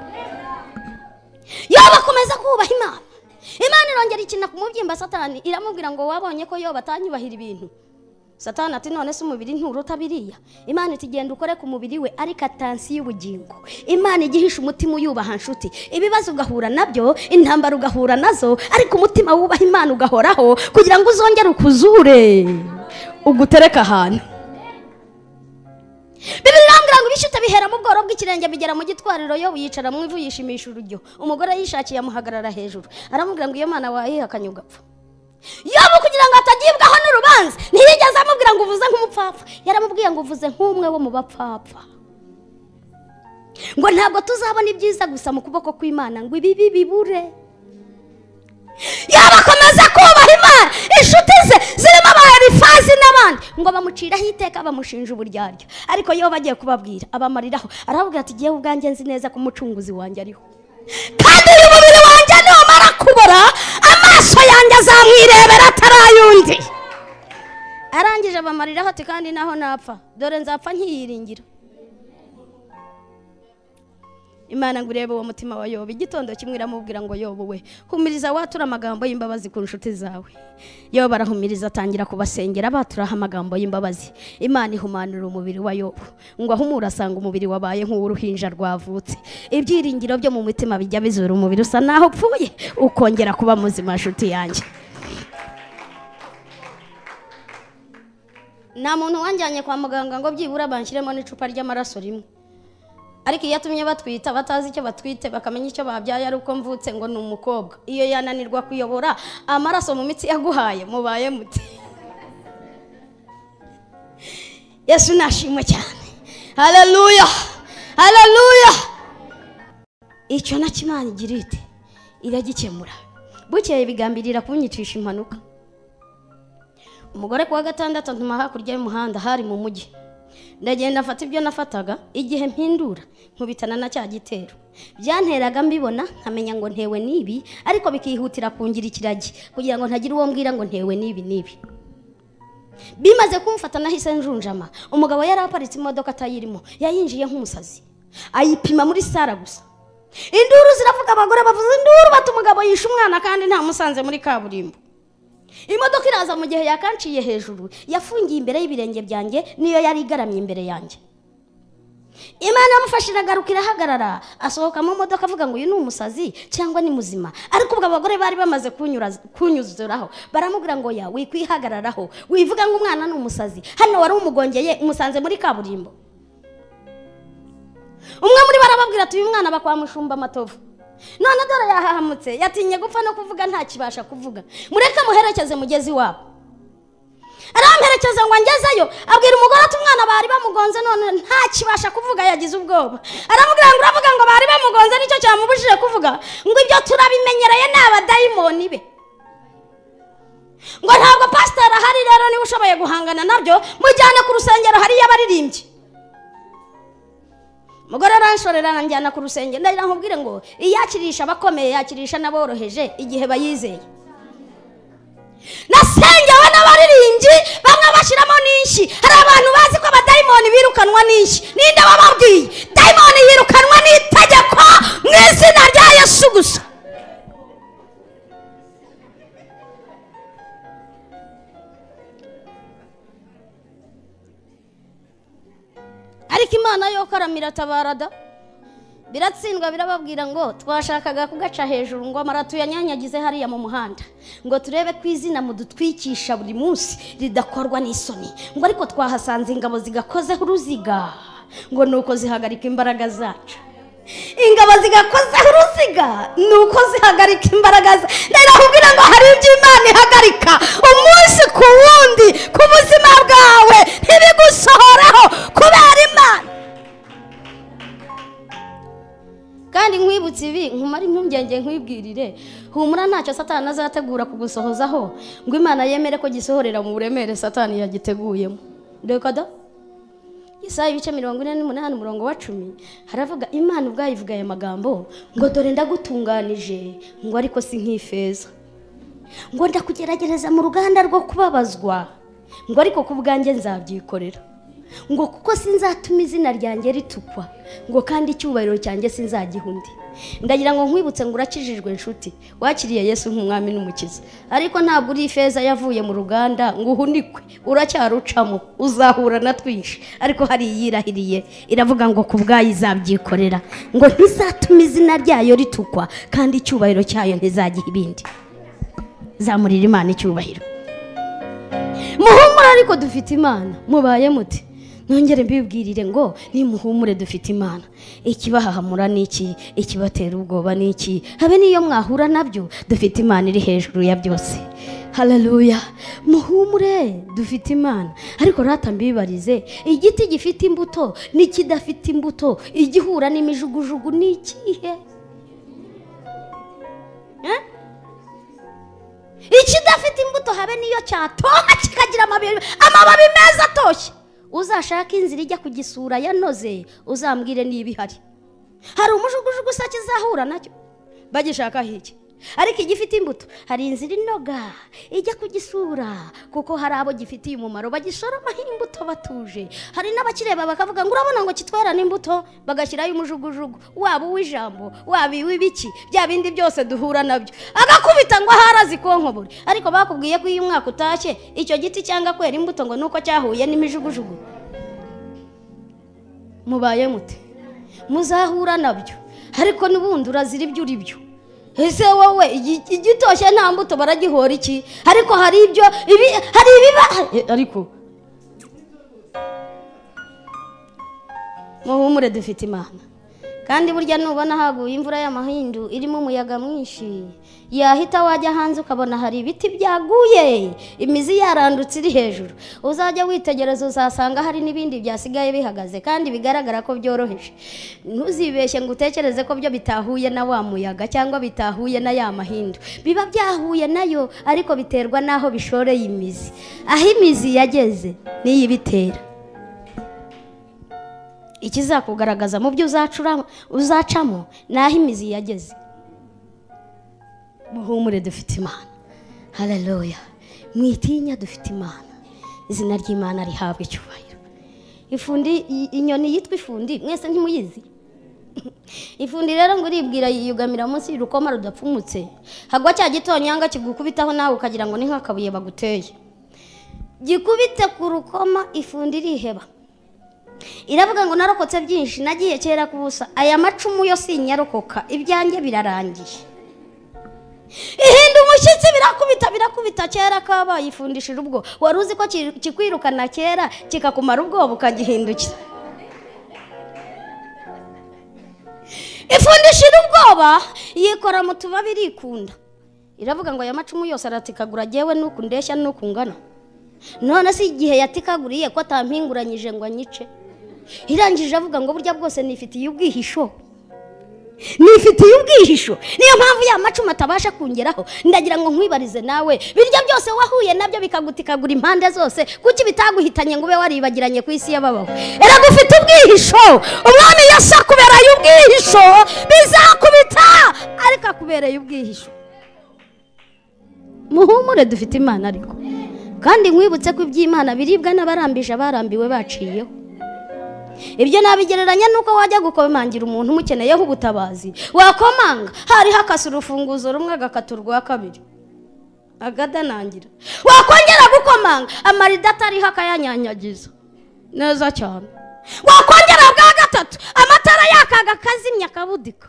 Yobu akomeza kubaha imana. Imana irongera ikina ku mubyimba satani iramubwira ngo wabonye ko yobu atanyubahira ibintu. Satani ati none se umubiri nturuta biriya? Imana iti genda ukore ku mubiri we ariko atansi y'ubugingo. Imana igihisha umutima uyubaha nshuti. Ibibazo ugahura na byo intambara ugahura na zo ariko umutima wubaha imana ugahoraho kugira ngo uzongere ukuzure. Ugutereke ahantu. Bibiri irambwira ngo ibishyute bihera mu bworo bw'ikirenge bigera mu gitwariro yo yicara mu ivu yishimisha urujyo. Umugore yishakiye amuhagarara hejuru. Aramubwira ngo iyo mana wayihakanye ugapfa yobu kugira ngo atagibwaho n'urubanza. Ntiyigeze amubwira ngo uvuze nk'umupfapfa. Yaramubwiye ngo uvuze nk'umwe wo mu bapfapfa. Ngo ntabwo tuzabona ibyiza gusa mu kuboko kw'imana ngo ibibi bibure. Yaba akomeza kubaha imana. Inshuti ze zirimo abarifazi n'abandi. Ngo bamuciraho iteka bamushinja uburyarya. Ariko yo bagiye kubabwira abamariraho. Arababwira ati ngewe ubwanjye nzi neza ko umucunguzi wanjye ariho. Kandi uyu mubiri wanjye numara kubora amaso yanjye azamwirebera atarayundi. Arangije abamariraho ati kandi naho napfa. Dore nzapfa nkiyiringira imana ngo urebe uwo mutima wa yobu. Igitondo kimwe iramubwira ngo yobu we humiriza watura amagambo y'imbabazi ku nshuti zawe. Yobu arahumiriza atangira kubasengera baturaho amagambo y'imbabazi. Imana ihumanura umubiri wa yobu. Ngo ahumure asanga umubiri wabaye nk'uw'uruhinja rwavutse. Ibyiringiro byo mu mutima bijya bizura umubiri usa naho upfuye ukongera kuba muzima nshuti yanjye. Nta muntu wanjyanye kwa muganga ngo byibura banshyiremo n'icupa ry'amaraso rimwe. Ariko iyo atumye batwita batazi icyo batwite bakamenya icyo babyaye ari uko mvutse ngo ni umukobwa. Iyo yananirwa kuyobora amaraso mu mitsi yaguhaye mubaye muti. *laughs* Yesu nashimwe cyane. Haleluya haleluya icyo na cyo imana igira ite iragikemura. Bukeye bigambirira kunyicisha impanuka. Umugore ku wa gatandatu atuma hakurya y'umuhanda hari mu mujyi. Ndagenda mfata ibyo nafataga igihe mpindura nkubitana na cya gitero. Byanteraga mbibona nkamenya ngo ntewe n'ibi ariko bikihutira kungira ikiragi kugira ngo ntagire uwo mbwira ngo ntewe n'ibi n'ibi. Bimaze kumfata nahise njunjama umugabo yari aparitse imodoka atayirimo yayinjiye nk'umusazi. Ayipima muri sara gusa. Induru ziravuga abagore bavuze induru bati umugabo yishe umwana kandi ntamusanze muri kaburimbo. Imodoka iraza mu gihe yakanciye hejuru yafungiye imbere y'ibirenge byanjye niyo yari igaramye imbere yanjye. Imana yamufashe iragaruka irahagarara asohoka mu modoka avuga ngo uyu ni umusazi cyangwa ni muzima? Ariko ubwo abagore bari bamaze kunyuzuraho baramubwira ngo ya wikwihagararaho wivuga ngo umwana ni umusazi. Hano wari umugongeye umusanze muri kaburimbo. Umwe muri bo arababwira ati uyu mwana bakwa mushumba amatovu none dore yahahamutse yatinye gupfa no kuvuga ntakibasha kuvuga. Mureke muherekeze mugezi wabo. Aramperekeza ngo angezeyo. Abwira umugore ati umwana bari bamugonze none ntakibasha kuvuga yagize ubwoba. Aramubwira ngo uravuga ngo bari bamugonze ni cyo cyamubujije kuvuga? Ngo ibyo turabimenyereye ni abadayimoni be. Ngo ntabwo pasiteri ahari rero niba ushoboye guhangana na byo. Mujyane ku rusengero hariyo abaririmbyi umugore aranshorera anjyana ku rusengero ndagira nkubwire ngo iyakirisha abakomeye yakirisha n'aboroheje igihe bayizeye nasengewe n'abaririmbyi yo karamira tabarada biratsindwa birababwira ngo twashakaga kugaca hejuru ngo amara tuyanyanyagize hariya mu muhanda. Ngo turebe ko izina mudutwikisha buri munsi ridakorwa n'isoni. Ngo ariko twahasanze ingabo zigakozeho uruziga. Ngo ni uko zihagarika imbaraga zacu. Ingabo zigakozeho uruziga ni uko zihagarika imbaraga zacu rero ngo hari ibyo imana ihagarika. Umunsi ku wundi ku buzima bwawe ntibigusohoreho. Kubera kandi nkwibutse ibi nkumara impungenge nkwibwirire humura ntacyo satani azategura kugusohozaho ngo imana yemere ko gisohorera mu buremere satani yagiteguyemo. Reka da. Isaha ibice mirongo ine n'umunani umurongo wa cumi. Haravuga imana ubwayo ivuga aya magambo ngo dore ndagutunganije ngo ariko si nk'ifeza. Ngo ndakugeragereza mu ruganda rwo kubabazwa ngo ariko ku bwanjye nzabyikorera. Ngo kuko sinzatuma izina ryanjye ritukwa ngo kandi icyubahiro cyanjye sinzagiha undi. Ndagira ngo nkwibutse ngo urakijijwe inshuti wakiriye yesu nk'umwami n'umukiza. Ariko ntabwo uri ifeza yavuye mu ruganda ngo uhunikwe uracyarucamo uzahura na twinshi. Ariko hari iyirahiriye iravuga ngo ku bwayo izabyikorera ngo ntizatume izina ryayo ritukwa kandi icyubahiro cyayo ntizagiha ibindi. Zamurira imana icyubahiro. Muhumure ariko dufite imana mubaye muti nongere mbibwirire ngo nimuhumure dufite imana. Ikibahahamura ni iki ikibatera ubwoba ni iki habe n'iyo mwahura na byo? Dufite imana iri hejuru ya byose. Hararuya muhumure dufite imana. Ariko rata mbibarize igiti gifite imbuto n'ikidafite imbuto igihura n'imijugujugu ni ikihe Eh? ikidafite imbuto habe n'iyo cyatoha kikagira amababi meza atoshye. Uzashaka inzira ijya ku gisura yanoze uzambwire niba ihari hari umujugujugu usa kizahura na cyo? Bagishaka iki ariko igifite imbuto. Hari inzira inoga ijya ku gisura kuko hari abo gifitiye umumaro. Bagishoramaho imbuto batuje. Hari n'abakireba bakavuga ngo urabona ngo kitwara n'imbuto? Bagashyiraho umujugujugu. Waba uw'ijambo waba iw'ibiki bya bindi byose duhura na byo. Agakubita ngo ahari azikonkobore ariko bakubwiye ko iyo umwaka utashye icyo giti cyangwa kwera imbuto ngo nuko cyahuye n'imijugujugu. Mubaye mute? Muzahura na byo. Ariko n'ubundi urazira ibyo uri byo ese wowe igi- igitoshye nta mbuto baragihora iki? Ariko hari ibyo ibi hari ibiba ariko. Muhumure dufite imana. Kandi burya nubona haguye imvura y'amahindu irimo umuyaga mwinshi. Yahita wajya hanze ukabona hari ibiti byaguye imizi yarandutse iri hejuru. Uzajya witegereza uzasanga hari n'ibindi byasigaye bihagaze kandi bigaragara ko byoroheje. Ntuzibeshye ngo utekereze ko byo bitahuye na wa muyaga cyangwa bitahuye na ya mahindu. Biba byahuye na yo ariko biterwa n'aho bishoreye imizi. Aho imizi yageze niyo ibitera ikizakugaragaza mu byo uzacamo ni aho imizi yageze. Muhumure dufite imana. Haleluya mwitinya dufite imana. Izina ry'imana rihabwa icyubahiro. Ifundi inyoni yitwa ifundi mwese ntimuyizi. *laughs* Ifundi rero ngo uribwira yiyugamira munsi y'urukoma rudapfumutse. Hagwa cya gitonyanga kigukubitaho nawe ukagira ngo ni nk'akabuye baguteye. Gikubite ku rukoma ifundi iriheba iravuga ngo narokotse byinshi nagiye kera ku busa. Aya macumu yo sinyarokoka ibyanjye birarangiye. Ihinda umushyitsi birakubita birakubita. Kera kabaye ifundishije ubwo. Wari uzi ko ki- kikwirukana kera kikakumara ubwoba ukagihindukira ifundishira ubwoba yikora mu tubabi irikunda. Iravuga ngo aya macumu yose aratikagura agewe nuku ndeshya nuku ngana. None se igihe yatikaguriye ko atampinguranyije ngo anyice. Irangije avuga ngo burya bwose nifitiye ubwihisho. Nifitiye ubwihisho. Niyo mpamvu ya macumu atabasha kungeraho. Ndagira ngo nkwibarize nawe. Birya byose wahuye na byo bikagutikagura impande zose. Kuki bitaguhitanye ngo ube waribagiranye ku isi y'ababaho? Erega ufite ubwihisho. Umwami yesu akubereye ubwihisho. Bizakubita. Ariko akubereye ubwihisho. Muhumure dufite imana ariko. Kandi nkwibutse ko iby'imana biribwa n'abarambije abarambiwe baciyeho. Ibyo nabigereranya nuko wajya gukomangira umuntu umukeneyeho ubutabazi. Wakomanga. Hari hakase urufunguzo rumwe agakata urwa kabiri. Agadanangira wakongera gukomanga. Amarido atariho akayanyanyagiza. Neza cyane. Wakongera bwa gatatu. Amatara yakaga akazimya akabudika.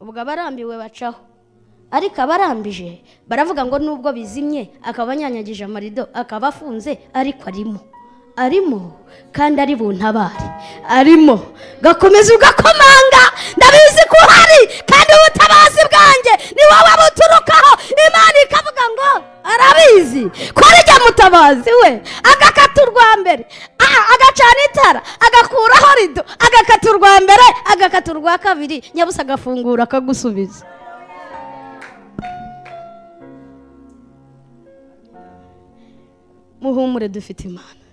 Ubwo abarambiwe bacaho. Ariko abarambije baravuga ngo nubwo bizimye akaba anyanyagije amarido akaba afunze ariko arimo. Arimo kandi ari buntabare. Arimo gakomeza ugakomanga. Ndabizi ko uhari kandi ubutabazi bwanjye ni wowe buturukaho. Imana ikavuga ngo arabizi ko arijya mutabazi we. Agakata urwa mbere agacana itara agakuraho rido agakata urwa mbere agakata urwa kabiri. Nyabusa agafungura akagusubiza. Muhumure dufite imana.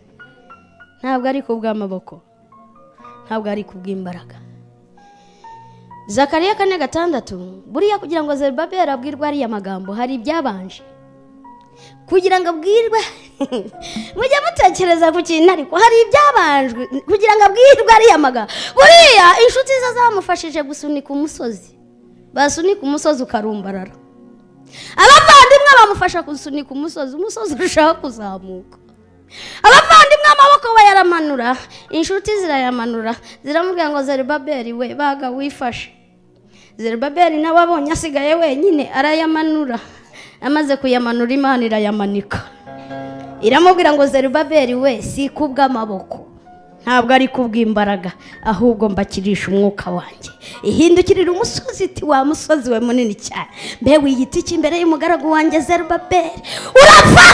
Ntabwo ari ku bw'amaboko ntabwo ari ku bw'imbaraga zakariya kane gatandatu buriya kugira ngo zerubabeli abwirwe ariya magambo hari ibyabanje. Kugira ngo abwirwe *laughs* mujye mutekereza ku kintu ariko hari ibyabanjwe kugira ngo abwirwe ariya magambo buriya inshuti ze zamufashije gusunika umusozi. Basunika umusozi ukarumbarara. Abavandimwe bamufasha gusunika umusozi umusozi urushaho kuzamuka. Abavandimwe amaboko bayaramanura inshuti zirayamanura ziramubwira ngo zerubabeli we baga wifashe. Zerubabeli nawe abonye asigaye wenyine arayamanura amaze kuyamanura imana irayamanika. Iramubwira ngo zerubabeli we si kubw'amaboko. Ntabwo ari kubw'imbaraga ahubwo mbakirisha umwuka wanjye. Ihindukirira umusozi iti wa musozi we munini cyane. Mbe wiyita iki imbere y'umugaragu wanjye zerubabeli urapfa!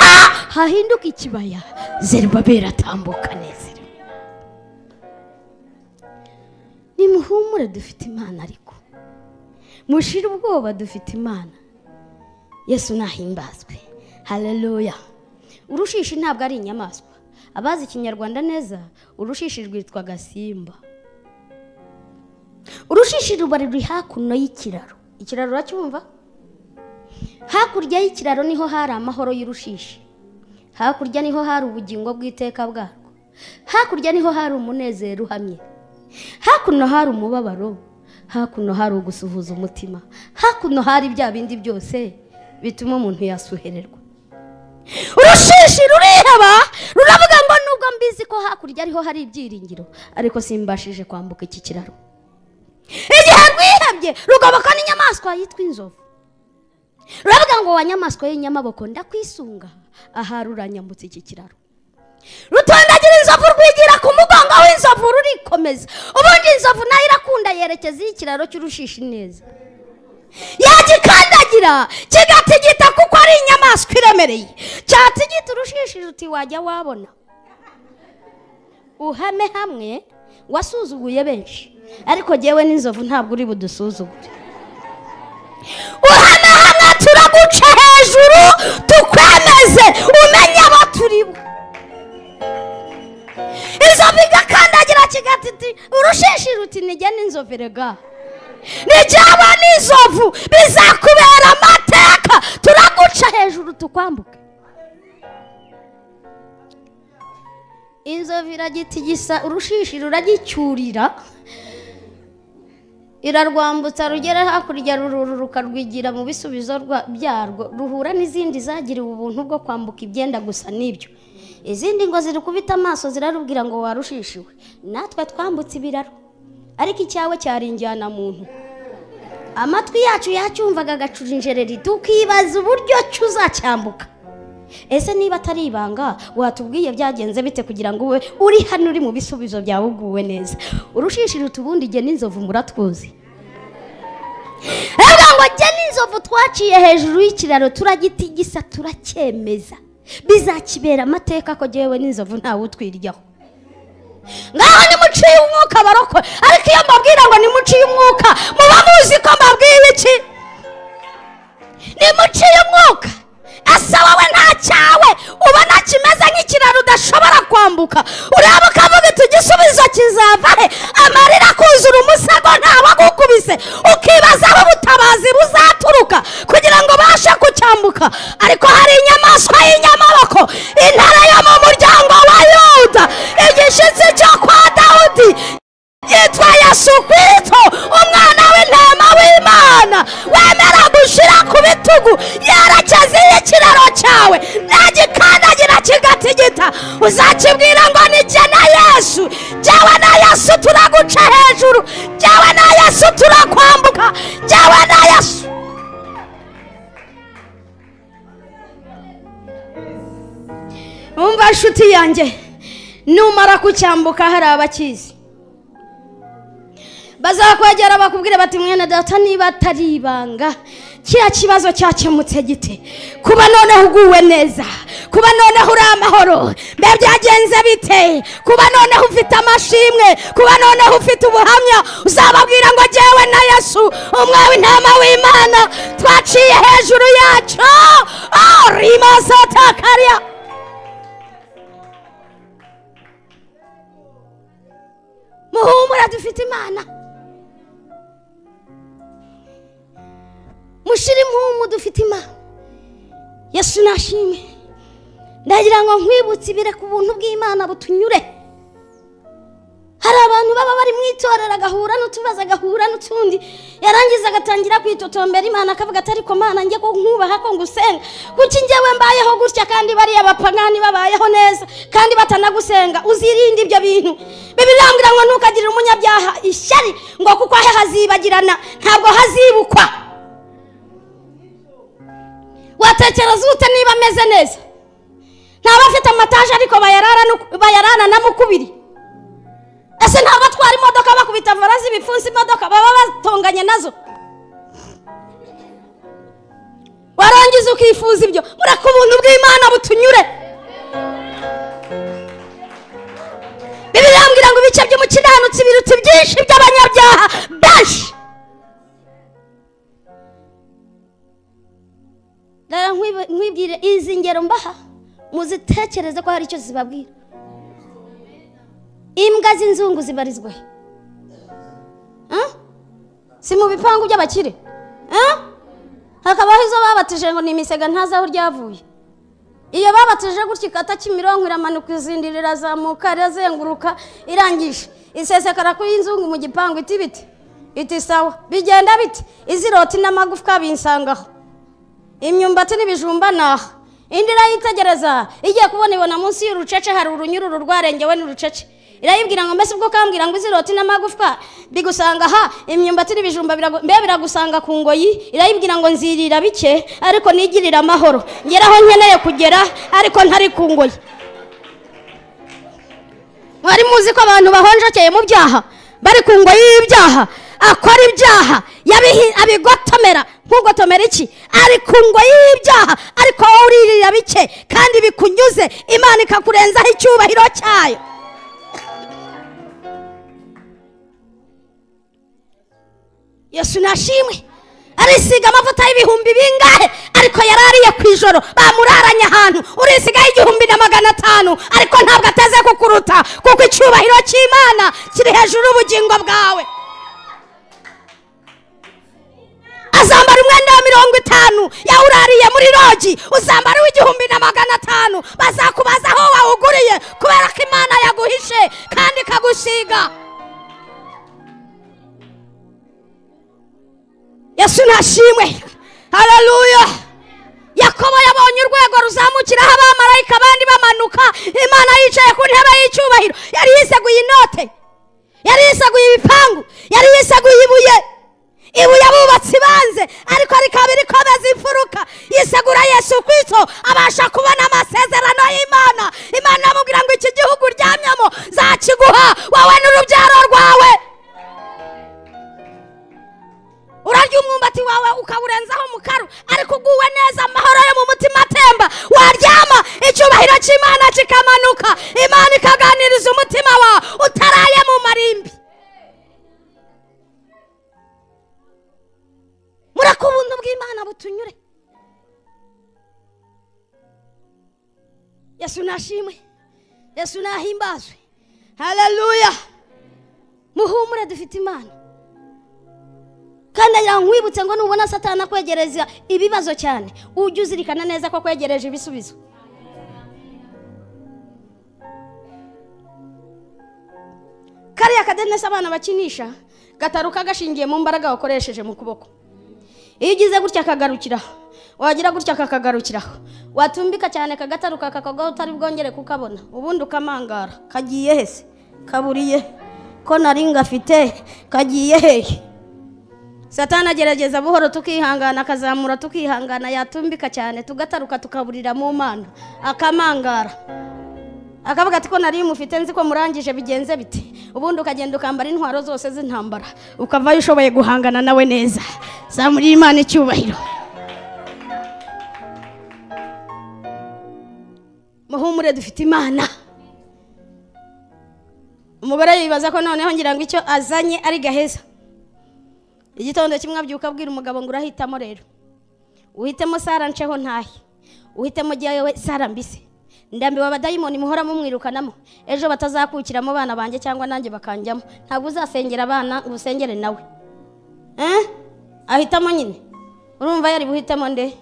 Hahinduka ikibaya. Zerubabeli atambuka neza. Nimuhumure dufite imana ariko. Mushire ubwoba dufite imana. Yesu nahimbazwe. Haleluya urushishi ntabwo ari inyamaswa. Abazi ikinyarwanda neza urushishi rwitwa agasimba. Urushishi ruba ruri hakuno y'ikiraro. Ikiraro uracyumva? Hakurya y'ikiraro ni ho hari amahoro y'urushishi. Hakurya ni ho hari ubugingo bw'iteka bwarwo. Hakurya ni ho hari umunezero uhamye. Hakuno hari umubabaro. Hakuno hari ugusuhuza umutima. Hakuno hari bya bindi byose bituma umuntu yasuhererwa. Urushishi ruriheba ruravuga ngo nubwo mbizi ko hakurya ariho hari ibyiringiro ariko simbashije kwambuka iki kiraro. Igihe rwihebye rugoboka n'inyamaswa yitwa inzovu. Ruravuga ngo wa nyamaswa y'inyamaboko ndakwisunga aha ruranyambutse iki kiraro. Rutondagira inzovu rwigira ku mugongo w'inzovu rurikomeza. Ubundi inzovu na yo irakunda yerekeza iyo ikiraro cy'urushishi neza. Yagikandagira kigatigita kuko ari inyamaswa iremereye. Cyatigita urushishi ruti wajya wabona. Uhame hamwe wasuzuguye benshi. Ariko jyewe n'inzovu ntabwo uri budusuzugure. Uhame hamwe turaguca hejuru tukwemeze umenye abo turi bo inzovu igaka uti nijya n'inzovu rega nijyaba n'inzovu bizakubera amateka turaguca hejuru tukwambuke. Inzovu iragitigisa urushishi ruragicyurira irarwambutsa rugera hakurya rururuka rwigira mu bisubizo byarwo. Ruhura n'izindi zagiriwe ubuntu bwo kwambuka ibyenda gusa n'ibyo. Izindi ngo ziri kubita amaso zirarubwira ngo warushishiwe. Natwe twambutse ibiraro. Ariko icyawe cyari injyanamuntu amatwi yacu yacyumvaga agacura injereri tukibaza uburyo ki uzacyambuka ese niba atari ibanga watubwiye byagenze bite kugira ngo ube uri hano uri mu bisubizo byawe uguwe neza? Urushishi ruta ubundi igihe n'inzovu muratwuzi rero ngo jye n'inzovu twaciye hejuru y'ikiraro turagitigisa turacyemeza bizakibera amateka ko jyewe n'inzovu ntawe utwiryaho. Ngaho nimuciye umwuka barokore. Ariko iyo mbabwira ngo nimuciye umwuka muba muzi ko mbabwiye iki? Nimuciye umwuka. Ese wowe nta cyawe. Ubona kimeze nk'ikiraro udashobora kwambuka. Ureba ukavuga iti igisubizo kizava he amarira kuzura umusego ntawagukubise ukibaza aho ubutabazi buzaturuka kugira ngo ubashe kucyambuka. Ariko hari inyamaswa y'inyamaboko intare yo mu muryango wa yuda igishyitsi cyo kwa dawudi yitwa yesu kristo umwana w'intama w'imana. Wemera gushyira ku bitugu yerekeza ikiraro cyawe. Nagikandagira kigatigita. Uzakibwira ngo ni jye na yesu. Jyawe na yesu turaguca hejuru. Jyawe na yesu turakwambuka. Jyawe na yesu. Umva nshuti yanjye? Numara kucyambuka hari abakizi. Bazakwegera bakubwire bati mwene data niba atari ibanga kiriya kibazo cyakemutse gite? Kuba noneho uguwe neza kuba noneho uri amahoro mbe byagenze bite? Kuba noneho ufite amashimwe kuba noneho ufite ubuhamya uzababwira ngo jyewe na yesu umwe w'intama w'imana twaciye hejuru yacu. Oh, rimasatakariya muhumura dufite imana. Mushire impumu dufite imana yesu nashimwe ndagira ngo nkwibutse ibire ku buntu bw'imana butunyure. Hari abantu baba bari mu itorero agahura n'utubazo agahura n'utundi. Yarangiza agatangira kwitotombera imana akavuga ati ariko mana njye ko nkubaha ko ngusenga. Kuki njyewe mbayeho gutya kandi bariya bapagani babayeho neza kandi batanagusenga? Uzirinde ibyo bintu. Bibirambwira ngo ntukagirire umunyabyaha ishyari ngo kuko ahe hazibagirana. Ntabwo hazibukwa. Watekereza ute niba ameze neza. Ntaba afite amataje ariko bayarana na mukubiri. Ese ntabwo atwara imodoka bakubita vora z'ibipfunsi imodoka baba batonganye na zo? Warangiza ukifuza ibyo. Mureka ubuntu bw'imana butunyure. Bibirambwira ngo ibice by'umukiranutsi biruta byinshi by'abanyabyaha. Benshi nkwibwire izi ngero mbaha muzitekereze ko hari icyo zibabwira. Imbwa z'inzungu zibarizwa si mu bipangu by'abakire? Hakabaho izo babatije ngo ni imisega ntazi aho ryavuye. Iyo babatije gutya ikata kimironko iramanuka izindi rirazamuka rirazenguruka irangije isesekara kuri inzungu mu gipangu iti biti iti sawa. Bigenda biti iziroti n'amagufwa binsangaho. Imyumbati n'ibijumba naha indi irayitegereza igiye kubona ibona munsi y'urucece hari urunyururu rwarengewe n'urucece. Irayibwira ngo mbese ubwo kambwira ngo iziroti n'amagufwa? Bigusanga aha imyumbati n'ibijumba mbe biragusanga ku ngoyi. Irayibwira ngo nzirira bike ariko nigirire amahoro. Ngeraho nkeneye kugera ariko ntari ku ngoyi. Mwari muzi ko abantu bahonjokeye mu byaha? Bari ku ngoyi y'ibyaha? Akora ibyaha? Abigotomera? Nkugotomera iki ari ku ngoyi y'ibyaha ariko wowe uririra bike kandi bikunyuze. Imana ikakurenzaho icyubahiro cyayo. Yesu nashimwe. Arisiga amavuta y'ibihumbi bingahe? Ariko yari ariye ku ijoro. Bamuraranye ahantu. Urisigaho igihumbi na magana atanu. Ariko ntabwo ateze kukuruta. Kuko icyubahiro cy'imana kiri hejuru y'ubugingo bwawe. Azambara umwenda wa mirongo itanu yawurariye muri rogi uzambara w'igihumbi na magana atanu. Bazakubaza aho wawuguriye kubera ko imana yaguhishe kandi ikagusiga. Yesu ntashimwe. Hararuya yakobo yabonye urwego ruzamukiraho abamarayika abandi bamanuka. Imana yicaye ku ntebe y'icyubahiro. Yari yiseguye inote. Yari yiseguye ibipangu. Yari yiseguye ibuye. Ibuye abubatsi banze ariko rikaba rikomeza imfuruka yisegura yesu kristo abasha kubona amasezerano y'imana. Imana amubwira ngo iki gihugu uryamyemo zakiguha wowe n'urubyaro rwawe. Urarya umwumbati wawe ukawurenzaho mu karu ariko uguwe neza amahoro yo mu mutima atemba. Waryama icyubahiro cy'imana kikamanuka. Imana ikaganiriza umutima wawe utaraye mu marimbi. Mureke ubuntu bw'imana butunyure yesu nashimwe yesu nahimbazwe haleluya muhumure dufite imana kandi agira ngo nubona satana akwegereza ibibazo cyane ujye uzirikana neza ko akwegereje ibisubizo kariya kadenesi abana bakinisha gataruka gashingiye mu mbaraga wakoresheje mu kuboko iyo ugize gutya kagarukiraho wagira gutya kakagarukiraho watumbika cyane kagataruka kakagwaho utari bwongere kukabona. Ubundi ukamangara kagiye hese kaburiye. Ko nari ngafite kagiye hehe satana agerageza buhoro tukihangana akazamura tukihangana. Yatumbika cyane tugataruka tukaburira mu mana. Akamangara. Akavuga ati ko nari mufite nzi ko murangije bigenze bite? Ubundi ukagenda ukambara intwaro zose z'intambara ukavayo ushoboye guhangana nawe neza. Zamurira imana icyubahiro. Muhumure dufite imana. Umugore yibaza ko noneho ngira ngo icyo azanye ari gaheza. Igitondo kimwe abyuka abwira umugabo ngo urahitamo rero. Uhitemo sara nceho ntahe. Uhitemo jyawe sara mbise. Ndambiwe abadayimoni muhora mumwirukanamo ejo batazakukiramo abana banjye cyangwa nanjye bakanjyamo. Ntabwo uzasengera abana ngo usengere nawe. Eh? ahitamo nyine? Urumva yari buhitemo nde?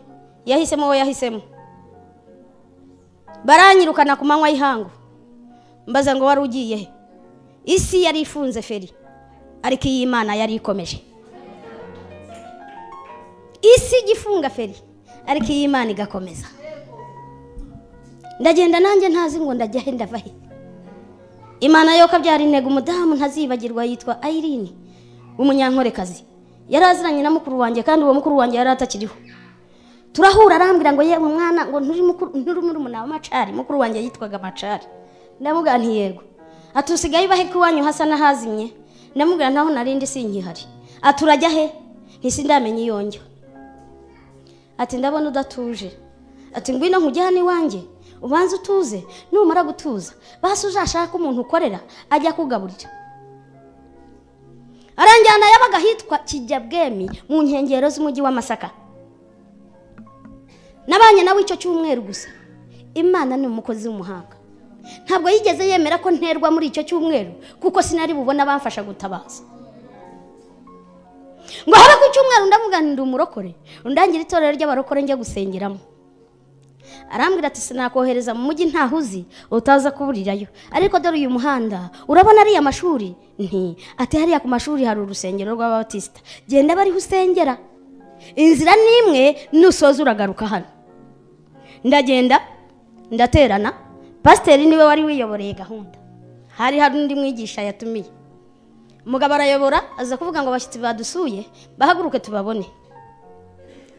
Yahisemo we yahisemo. Baranyirukana ku manywa y'ihangu. Mbaza ngo wari ugiye he? Isi yari ifunze feri. Ariko iyi Imana yari ikomeje. Isi igifunga feri. Ariko iyi Imana igakomeza. Ndagenda nanjye ntazi ngo ndajya he ndava he? Imana yo kabyara intego umudamu ntazibagirwa yitwa ayirine w'umunyankorekazi yari aziranye na mukuru wanjye kandi uwo mukuru wanjye yari atakiriho. Turahura arambwira ngo yewe mwana ngo nturi mukuru nturi murumuna wa macari mukuru wanjye yitwaga macari ndamubwira yego. Ati usigaye ubahe ko iwanyu hasa n'ahazimye. Ndamubwira ntaho narindi sinkihari. Ati urajya he? Ntisi ndamenye iyo njya ati ndabona udatuje. Ati ngwino nkujyane iwanjye. Ubanze utuze numara gutuza. Basi uzashaka umuntu ukorera ajya akugaburira aranjyana yabaga ahitwa kijyabwemi mu nkengero z'umujyi wa masaka. Nabanye nawe icyo cyumweru gusa. Imana ni umukozi w'umuhanga. Ntabwo yigeze yemera ko nterwa muri icyo cyumweru kuko sinari bubone abamfasha gutabaza. Ngo habe ku cyumweru ndamuganira umurokore. Undangira itorero ry'abarokore njya gusengeramo arambwira ati sinakohereza mu mujyi ntaho uzi utaza kuburirayo. Ariko dore uyu muhanda urabona ariya mashuri nti ati hariya ku mashuri hari urusengero rw'ababatisita genda bariho usengera inzira ni imwe nusoza uragaruka hano. Ndagenda ndaterana. Pasiteri ni we wari wiyoboreye gahunda. Hari hari undi mwigisha yatumiye. Umugabo arayobora aza kuvuga ngo abashyitsi badusuye bahaguruke tubabone.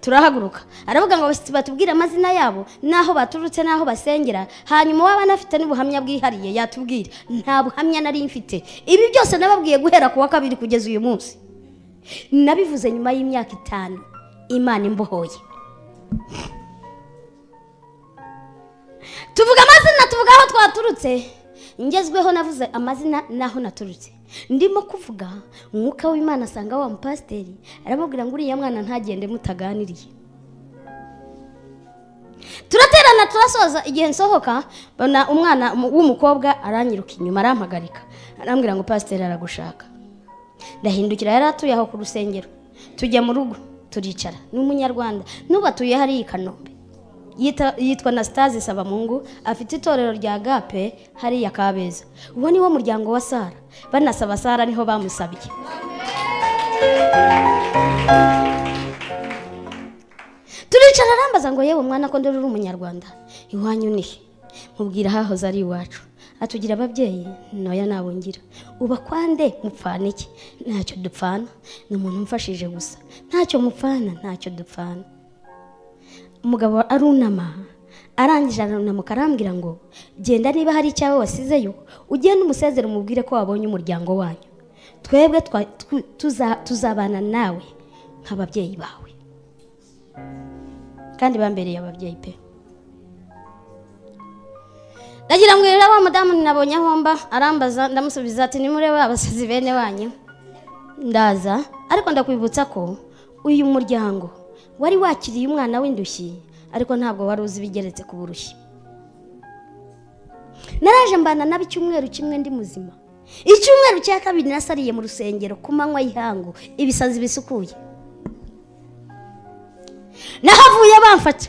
Turahaguruka. Aravuga ngo batubwire amazina yabo n'aho baturutse n'aho basengera hanyuma waba anafite n'ubuhamya bwihariye yatubwira nta buhamya nari mfite. Ibi byose nababwiye guhera ku wa kabiri kugeza uyu munsi. Nabivuze nyuma y'imyaka itanu. Imana imbohoye. Tuvuga amazina tuvuga aho twaturutse. Ngezweho navuze amazina n'aho naturutse. Ndimo kuvuga umwuka w'imana asanga wa mupasiteri aramubwira ngo uriya mwana ntagende mutaganiriye. Turaterana turasoza igihe nsohoka mbona umwana w'umukobwa aranyiruka inyuma arampagarika arambwira ngo pasiteri aragushaka. Ndahindukira yari atuye aho ku rusengero. Tujya mu rugo turicara. Ni umunyarwanda. N'ubu atuye hariya i kanombe. Yitwa na sitazi sabamungu afite itorero rya gape hariya kabeza. Uwo ni wo muryango wa sara. Banasaba sara ni ho bamusabiye turicara arambaza ngo yewe mwana ko ndori uri umunyarwanda. Iwanyu ni he? Mubwira hahoze ari iwacu. Atugira ababyeyi noya nabo ngira. Uba kwande mupfana iki? Ntacyo dupfana. Ni umuntu umfashije gusa. Ntacyo mupfana ntacyo dupfana. Umugabo arunama. Arangije aranunamuka arambwira ngo genda niba hari icyawe wasizeyo ugende umusezere umubwire ko wabonye umuryango wanyu. Twebwe tuzabana nawe nk'ababyeyi bawe. Kandi bambereye ababyeyi pe. Ndagira ngo rero wa mudamu nabonye aho mba arambaza ndamusubiza ati nimurebe abasizi bene wanyu? Ndaza. Ariko ndakwibutsa ko uyu muryango wari wakiriye umwana w'indushyi ariko ntabwo wari uzi ibigeretse ku burushyi. Naraje mbana nabo icyumweru kimwe ndi muzima. Icyumweru cya kabiri nasariye mu rusengero ku manywa y'ihangu ibisazi bisukuye. Nahavuye bamfata.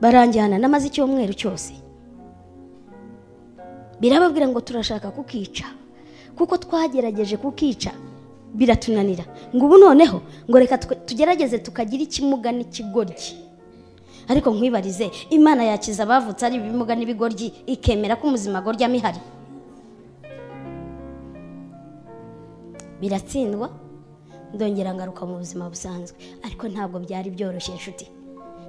Baranjyana namaze icyumweru cyose. Birababwira ngo turashaka kukica kuko twagerageje kukica. Biratunanira. Ngo ubu noneho ngo reka tugerageze tukagira ikimuga n'ikigoryi. Ariko nkwibarize imana yakiza abavutse ari ibimuga n'ibigoryi ikemera ko umuzima agoryamo ihari biratsindwa? Ndongera ngaruka mu buzima busanzwe. Ariko ntabwo byari byoroshye inshuti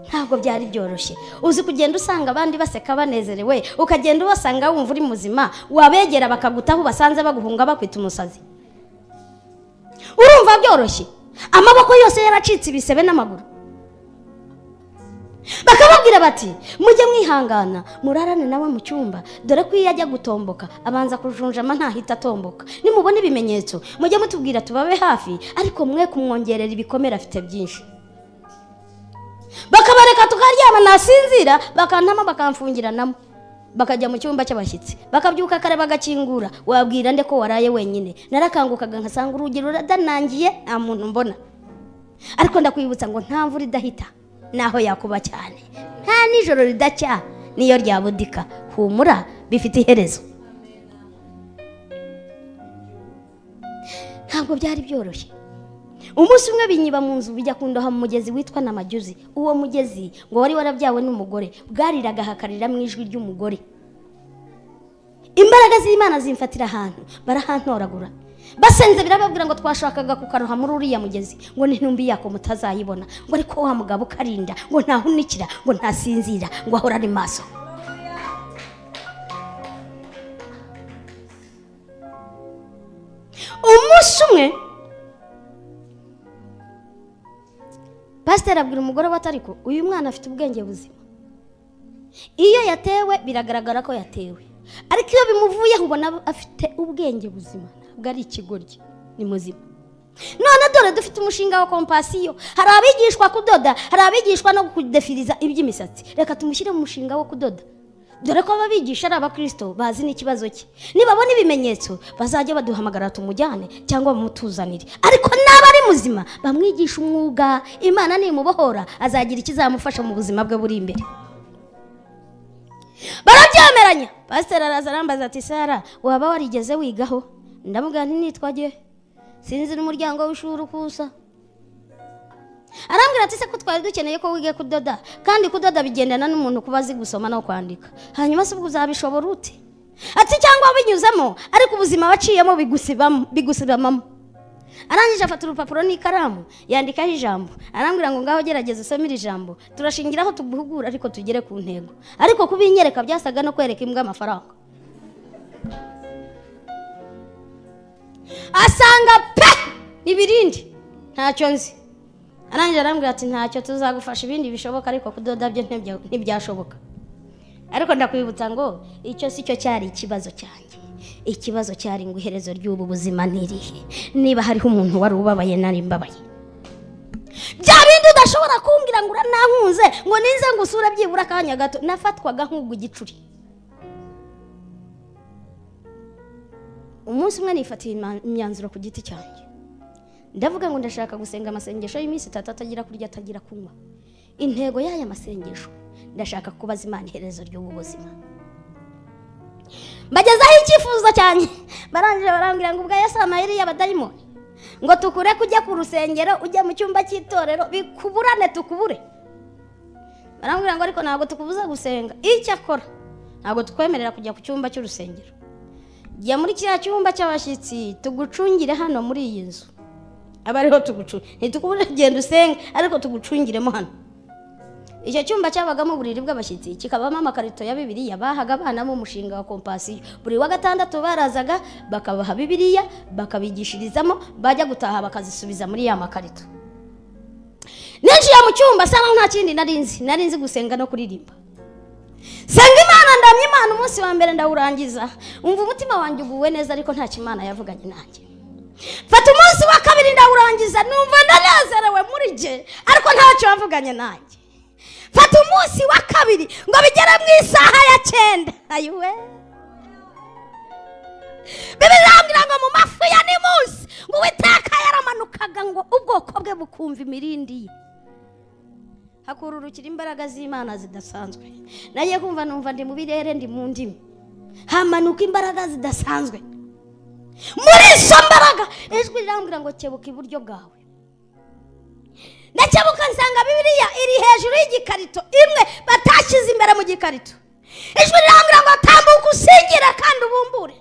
ntabwo byari byoroshye. Uzi kugenda usanga abandi baseka banezerewe ukagenda ubasanga wumva uri muzima wabegera bakagutaho ubasanze baguhunga bakwita umusazi. Urumva byoroshye. Amaboko yose yaracitse ibisebe n'amaguru. Bakababwira bati mujye mwihangana murarane nawe mu cyumba. Dore ko iyo ajya gutomboka abanza kujunjama ntahita atomboka. Nimubona ibimenyetso. Mujye mutubwira tubabe hafi ariko mwe kumwongerera ibikomere afite byinshi. Bakabareka tukaryama nasinzira bakantama bakamfungiranamo bakajya mu cyumba cy'abashyitsi bakabyuka kare bagakingura. Wabwira nde ko waraye wenyine? Narakangukaga nkasanga urugi ruradanangiye nta muntu mbona. Ariko ndakwibutsa ngo nta mvura idahita naho yakuba cyane. Nta nijoro ridacya niyo ryabudika humura bifite iherezo. Ntabwo byari byoroshye. Umunsi umwe binyiba mu nzu bijya kundoha mu mugezi witwa namajuzi. Uwo mugezi ngo wari warabyawe n'umugore bwariraga hakarira mu ijwi ry'umugore. Imbaraga z'imana zimfatira ahantu barahantoragura. Basenze birababwira ngo twashakaga kukaroha muri uriya mugezi ngo n'intumbi yako mutazayibona. Ngo ariko wa mugabo ukarinda ngo ntahunikira ngo ntasinzira ngo ahora ari maso. Umunsi umwe pasiteri abwira umugore we atari ko uyu mwana afite ubwenge buzima. Iyo yatewe biragaragara ko yatewe. Ariko iyo bimuvuyeho ubona afite ubwenge buzima ntabwo ari ikigoryi ni muzima. None dore dufite umushinga wa kompasiyo. Hari abigishwa kudoda hari abigishwa no kudefiriza iby'imisatsi. Reka tumushyire mu mushinga wo kudoda. Dore ko ababigisha ari abakirisito bazi n'ikibazo cye nibabona ibimenyetso bazajya baduhamagara tumujyane cyangwa bamutuzanire ariko naba ari muzima bamwigisha umwuga imana nimubohora azagira ikizamufasha mu buzima bwe buri imbere. Barabyemeranya pasiteri araza arambaza ati sara waba warigeze wigaho? Ndamubwira nti nitwage sinzi n'umuryango w'ishuri uko usa arambwira ati se ko twari dukeneye ko wiga kudoda? Kandi kudoda bigendana n'umuntu kuba azi gusoma no kwandika. Hanyuma se ubwo uzabishobora ute? Ati cyangwa binyuzemo ariko ubuzima waciyemo bigusibamamo. Arangije afata urupapuro n'ikaramu yandikaho ijambo. Arambwira ngo ngaho gerageza usome iri jambo. Turashingiraho tuguhugura ariko tugere ku ntego. Ariko kubinyereka byasaga no kwereka imbwa amafaranga. Asanga pe! Ibirindi ntacyo nzi. Arangije arambwira ati ntacyo tuzagufasha ibindi bishoboka ariko kudoda byo ntibya- ntibyashoboka. Ariko ndakwibutsa ngo icyo si cyo cyari ikibazo cyanjye. Ikibazo cyari ngo iherezo ry'ubu buzima nirihe niba hariho umuntu wari ubabaye nari mbabaye. Bya bindi udashobora kumbwira ngo uranankunze ngo nize ngo usure byibura akanya gato. Nafatwaga nk'ubwo igicuri. Umunsi umwe nifatiye imyanzuro ku giti cyanjye. Ndavuga ngo ndashaka gusenga amasengesho y'iminsi itatu atagira kurya atagira kunywa. Intego y'aya masengesho ndashaka kubaza imana iherezo ry'ubu buzima mbagezaho icyifuzo cyanjye. Barangije barambwira ngo ubwo yesu amayeri y'abadayimoni ngo tukure kujya ku rusengero ujya mu cyumba cy'itorero bikuburane tukubure. Barambwira ngo ariko ntabwo tukubuza gusenga. Icyo akora ntabwo tukwemerera kujya ku cyumba cy'urusengero. Jya muri kiriya cyumba cy'abashyitsi tugucungire hano muri iyi nzu. Aba ariho tugucungira ntitukubure genda usenge ariko tugucungiremo hano. Icyo cyumba cyabagamo uburiri bw'abashyitsi kikabamo amakarito ya bibiliya bahaga abana mu mushinga wa kompasiyo buri wa gatandatu barazaga bakabaha bibiliya bakabigishirizamo bajya gutaha bakazisubiza muri ya makarito. Ninjiye mu cyumba sa nta kindi nari nzi nari nzi gusenga no kuririmba. Senga imana ndamya imana umunsi wa mbere ndawurangiza. Umva umutima wanjye uguwe neza ariko nta kimana yavuganye nanjye. Fata umunsi wa kabiri ndawurangiza numva ndanezerewe muri jye ariko ntacyo wavuganye nanjye. Fata umunsi wa kabiri ngo bigere mu isaha ya cyenda. Ayiwe bibiri irambwira ngo mu mafu ya nimusi ngo uwiteka yaramanukaga ngo ubwoko bwe bukumva imirindi ye. Hakururukira imbaraga z'imana zidasanzwe. Nagiye kumva numva ndi mu birere ndi mu ndimi. Hamanuka imbaraga zidasanzwe. Muri izo mbaraga ijwi rirambwira ngo kebuka iburyo bwawe. Ndakebuka nsanga bibiliya iri hejuru y'igikarito imwe batashyize imbere mu gikarito. Ijwi rirambwira ngo tambuka usingire kandi ubumbure.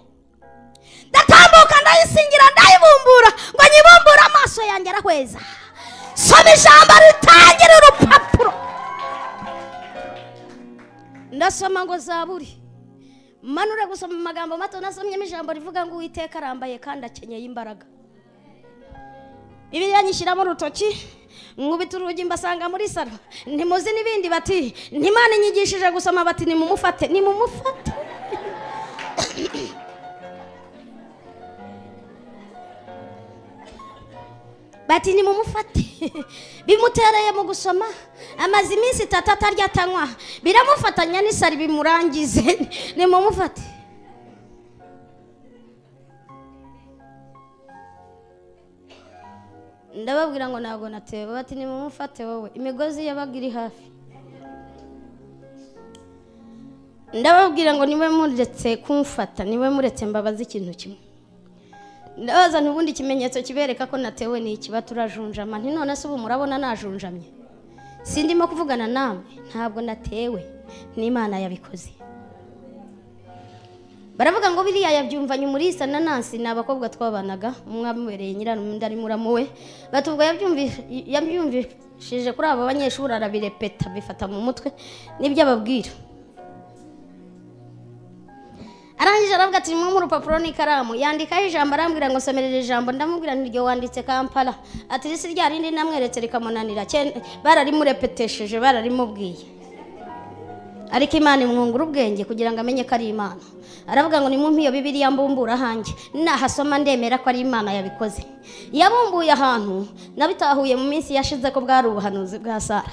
Ndatambuka ndayisingira ndayibumbura ngo nyibumbure amaso yanjye arahweza. Soma ijambo ritangira urupapuro. Ndasoma ngo zaburi. Manure gusoma amagambo mato nasomyemo ijambo rivuga ngo uwiteka arambaye kandi akenyeye imbaraga. Bibiliya nyishyiramo urutoki nkubita urugi mbasanga muri salo. Ntimuzi n'ibindi bati ntimana inyigishije gusoma bati nimumufate nimumufate. Bati nimumufate. *laughs* Bimutereye mu gusoma. Amaze iminsi itatu atarya atanywa. Biramufatanya n'isari bimurangize. *laughs* Nimumufate. Ndababwira ngo ntabwo natewe. Bati nimumufate wowe. Imigozi yabaga iri hafi. Ndababwira ngo ni we muretse kumfata ni we muretse mbabaza ikintu kimwe. Ndabaza ntubundi ikimenyetso kibereka ko natewe ni iki baturajunjama nti none se ubu murabona najunjamye? Sindimo kuvugana namwe? Ntabwo natewe. N'imana yabikoze. Baravuga ngo biriya yabyumvanye umurisa na nansi ni abakobwa twabanaga. Umwe amubereye nyirarume undi ari muramu we batubwo yabyumvishije kuri abo banyeshuri arabirepeta bifata mu mutwe. N'ibyo ababwira. Arangije aravuga ati mu urupapuro n'ikaramu. Yandikaho ijambo arambwira ngo somerera ijambo ndamubwira ntiryo wanditse kampala. Ati risi rya rindi namweretse rikamunanira bararimurepetesheje bararimubwiye ariko imana imwungura ubwenge kugira ngo amenye ko ari imana. Aravuga ngo nimumpe iyo bibiriya mbumbura ahanjye nahasoma ndemera ko ari imana yabikoze. Yabumbuye ahantu nabitahuye mu minsi yashize ko bwari ubuhanuzi bwa sara.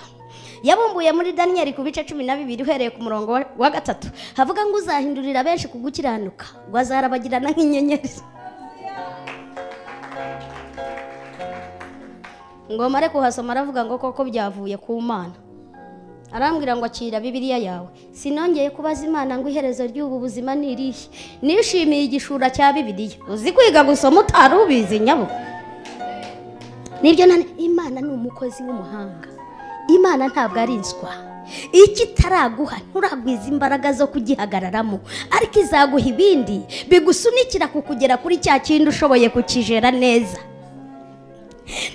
Yabumbuye muri daniyeli ku bice cumi na bibiri uhereye ku murongo wa gatatu. Havuga ngo uzahindurira benshi ku gukiranuka ngo azarabagirana nk'inyenyeri. Ngo mare kuhasoma aravuga ngo koko byavuye ku mana. Arambwira ngo akira bibiriya yawe. Sinongeye kubaza imana ngo iherezo ry'ubu buzima ni irihe? Nishimiye igishura cya bibiriya uzi kwiga gusoma utari ubizi nyabo? Nibyo nane imana ni umukozi w'umuhanga. Imana ntabwo ari inswa. Icyo itaraguha nturagwiza imbaraga zo kugihagararamo. Ariko izaguha ibindi bigusunikira kukugera kuri cya kindi ushoboye kukijera neza.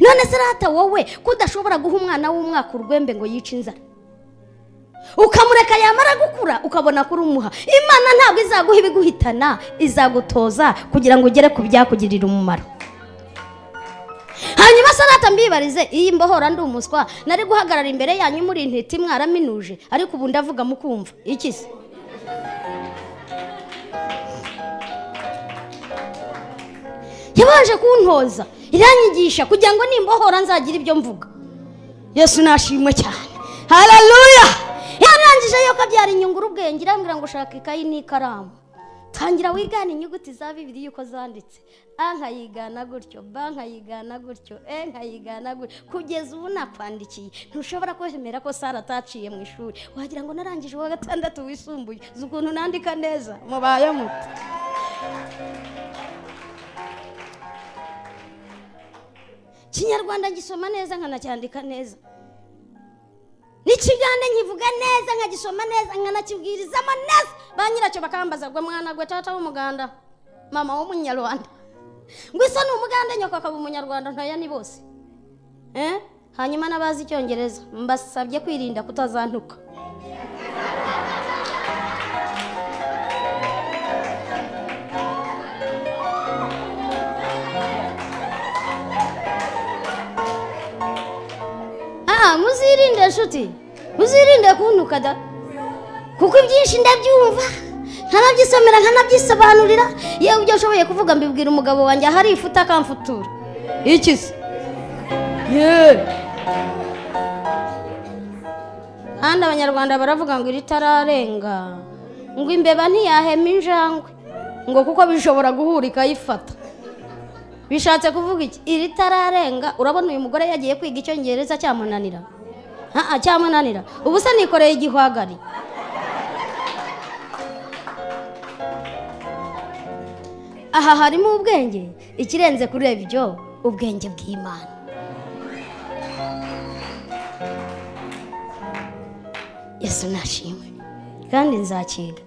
None se rata wowe ko udashobora guha umwana w'umwaka urwembe ngo yice inzara? Ukamureka yamara gukura ukabona ko urumuha imana ntabwo izaguha ibiguhitana izagutoza kugira ngo ugere ku byakugirira umumaro. hanyuma sanata mbibarize iyi mbohora ndi umuswa. Nari guhagarara imbere yanyu muri intiti mwaraminuje ariko ubu ndavuga mukumva. Iki se yabanje kuntoza iranyigisha kugira ngo nimbohora nzagire ibyo mvuga. Yesu nashimwe cyane. Hararuya yarangije yuko byari inyungura ubwenge irambwira ngo ushaka ikayi n'ikaramu. Tangira wigane inyuguti za bibiri yuko zanditse. A nkayigana gutyo b nkayigana gutyo e nkayigana gutyo kugeza ubu nakwandikiye ntushobora kwemera ko sara ataciye mu ishuri. Wagira ngo narangije uwa gatandatu wisumbuye. Uzi ukuntu nandika neza mubaye muto kinyarwanda gisoma neza nkanacyandika neza. N'ikigande nkivuga neza nkagisoma neza nkanakibwirizamo neza ba nyiracyo bakambaza ngo mwana gwe tata w'umuganda. Mama w'umunyarwanda. Ngo isa ni umugande nyoko akaba umunyarwanda ntaya ni bose. Eh? hanyuma n'abazi icyongereza. Mbasabye kwirinda kutazantuka. Aha muzirinde nshuti muzirinde kuntuka da. Kuko ibyinshi ndabyumva. Nkanabyisomera nkanabyisobanurira yewe ibyo nshoboye kuvuga mbibwira umugabo wanjye ahari ifuta akamfutura. Iki se kandi abanyarwanda baravuga ngo iri tararenga. Ngo imbeba ntiyahema injangwe. Ngo kuko bishobora guhura ikayifata bishatse kuvuga iki? Iri tararenga. Urabona uyu mugore yagiye kwiga icyongereza cyamunanira? Cyamunanira. Ubu se nikoreye igihwagari. Aha harimo ubwenge. Ikirenze kureba ibyo ubwenge bw'imana. Yesu nashimwe kandi nzakiga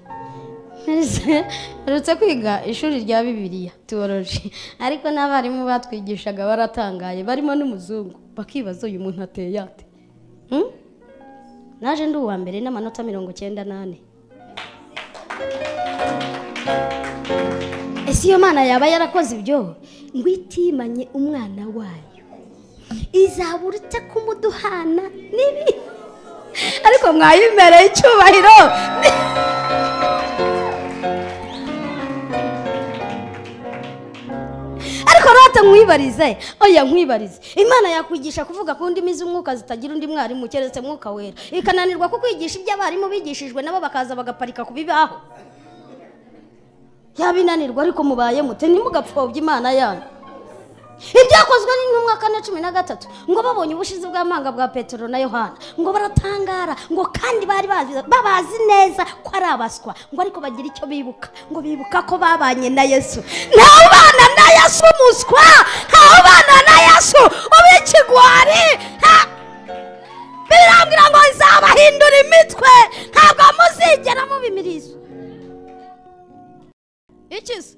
mperutse kwiga ishuri rya bibiliya tuworoji ariko n'abarimu batwigishaga baratangaye barimo n'umuzungu. Bakibaza uyu muntu ateye ate? Hmm? naje ndi uwa mbere n'amanota mirongo icyenda n'ane. Ese iyo mana yaba yarakoze ibyo? Ngo itimanye umwana wayo. Izabura ite kumuduhana n'ibi? Ariko mwayimereye icyubahiro. Ariko rata nkwibarize oya nkwibarize imana yakwigisha kuvuga ku ndimi z'umwuka zitagira undi mwarimu keretse mwuka wera. Ikananirwa kukwigisha ibyo abarimu bigishijwe nabo bakaza bagaparika ku bibaho. Yabinanirwa ariko mubaye mute ntimugapfobye imana yanyu. Ibyakozwe n'intumwa kane cumi na gatatu ngo babonye ubushizi bw'amanga bwa petero na yohana ngo baratangara ngo kandi bari bazi- babazi neza ko ari abaswa ngo ariko bagira icyo bibuka ngo bibuka ko babanye na yesu. Ntawe ubana na yesu umuswa! Ntawe ubana na yesu ubikigwari! Nta- birambwira ngo izabahindura imitwe ntabwo muzigera mubimiriza. Ikiza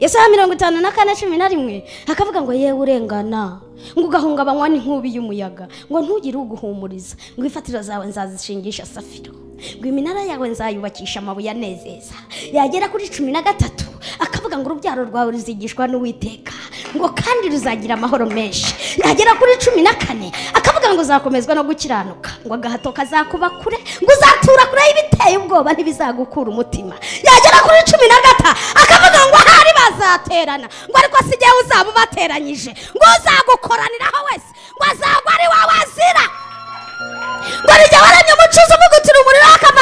Yesaya mirongo itanu na kane cumi na rimwe akavuga ngo yewe urengana ngo ugahungabanywa n'inkubi y'umuyaga ngo ntugire uguhumuriza ngo imfatiro zawe nzazishingisha safiro ngo iminara yawe nzayubakisha amabuye anezeza. Yagera kuri cumi na gatatu akavuga ngo urubyaro rwawe ruzigishwa n'uwiteka ngo kandi ruzagira amahoro menshi. Yagera kuri cumi na kane akavuga ngo uzakomezwa no gukiranuka. Ngo agahato kazakuba kure ngo uzatura kure y'ibiteye ubwoba ntibizagukura umutima. Yagera kuri cumi na gata akavuga ngo ahari bazaterana. Ngo ariko si jyewe uzaba ubateranyije ngo uzagukoraniraho wese ngo azagwa ari wowe azira ngo nijya waremye umucuzi umugutira umuriro akavanamo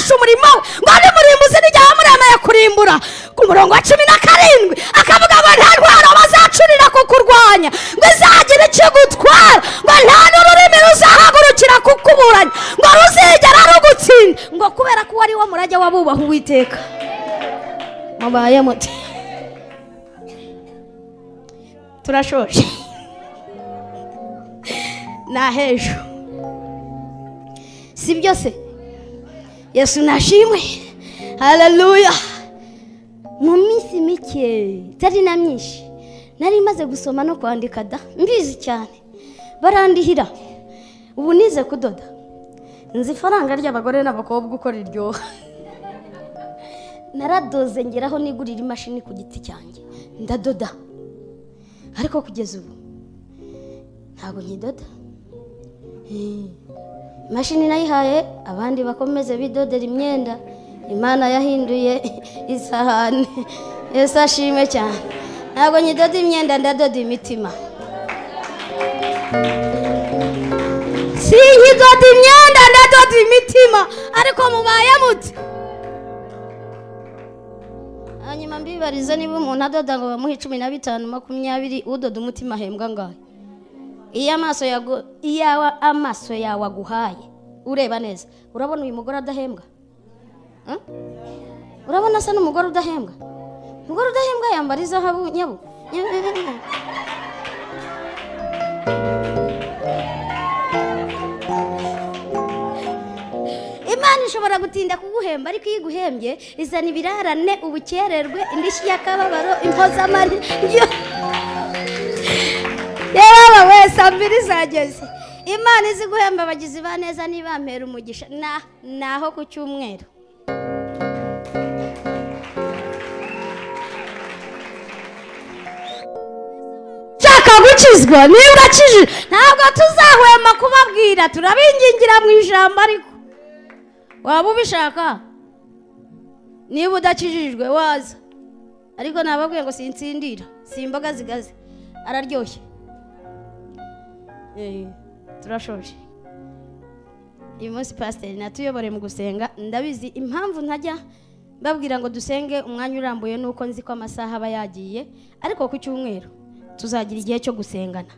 akoresha umurimo ngo ni murimbuzi nijya wamuremeye kurimbura. Ku murongo wa cumi na karindwi akavuga ngo nta ntwaro bazacurira kukurwanya ngo izagira ikigutwara. Ngo nta n'ururimi ruzahagurukira kukuburanya ngo ruzigera rugutsinda ngo kubera ko wari wo murage w'abubaha uwiteka. Mubaye muti. Turashoje. Ni ahejo. Si byo se yesu nashimwe hararuya mu minsi mike. Itari na myinshi. Nari maze gusoma no kwandika da. Mbizi cyane. Barandihira. Ubu nize kudoda. Nzi ifaranga ry'abagore n'abakobwa uko riryoha *laughs* naradoze ngeraho nigurira imashini ku giti cyanjye. Ndadoda. Ariko kugeza ubu ntabwo nkidoda. Eh, imashini nayihaye abandi bakomeze bidodera imyenda. Imana yahinduye *laughs* isahani. Yesu ashimwe cyane. Ntabwo nyidoda imyenda ndadoda imitima. Si nyidoda imyenda ndadoda imitima. Ariko mubaye muti hanyuma mbibarize niba umuntu adoda ngo bamuhe cumi na bitanu makumyabiri udoda umutima ahembwa ngahe iyo amaso iyo amaso yawe aguhaye. Ureba neza. Urabona uyu mugore adahembwa? Urabona asa n'umugore udahembwa? Umugore udahembwa yambara izahabu nyabu. Imana ishobora gutinda kuguhemba ariko iyo iguhembye izana ibirarane ubukererwe indishyi y'akababaro impozamarira yewe wese mbiri zageze imana izi guhemba abagizi ba neza nibampera umugisha. Na naho ku cyumweru. Nshaka gukizwa. Niba urakijije ntabwo tuzahwema kubabwira. Turabingingira mu ijambo ariko. Waba ubishaka? Niba udakijijwe waza. Ariko nababwiye ngo sinsindira si imboga zigaze. Araryoshye. Turashoje. Uyu munsi pasiteri natuyobore mu gusenga. Ndabizi impamvu ntajya mbabwira ngo dusenge umwanya urambuye nuko nzi ko amasaha aba yagiye ariko ku cyumweru tuzagira igihe cyo gusengana.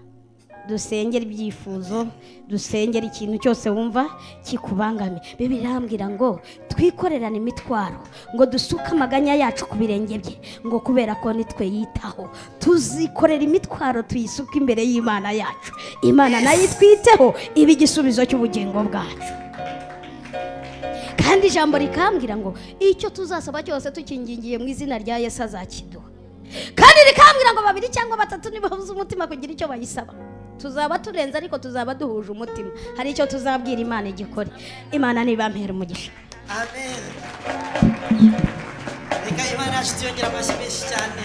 Dusengera ibyifuzo dusengera ikintu cyose wumva kikubangamiye. Bibiri irambwira ngo twikorerane imitwaro ngo dusuke amaganya yacu ku birenge bye ngo kubera ko nitwe yitaho tuzikorera imitwaro tuyisuke imbere y'imana yacu. Imana na yo itwiteho iba igisubizo cy'ubugingo bwacu. Kandi ijambo rikambwira ngo icyo tuzasaba cyose tukingingiye mu izina rya yesu azakiduha. Kandi rikambwira ngo babiri cyangwa batatu nibabuze umutima kugira icyo bayisaba. Tuzaba turenze ariko tuzaba duhuje umutima. Hari icyo tuzabwira imana igikore. Imana nibampera umugisha. Amen. Reka imana yacu tuyongera amashyi menshi cyane.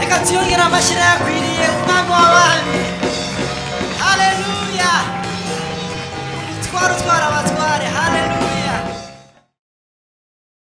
Reka tuyongere amashyi yakwiriye umwami w'abami. Haleluya twari utwara abatwa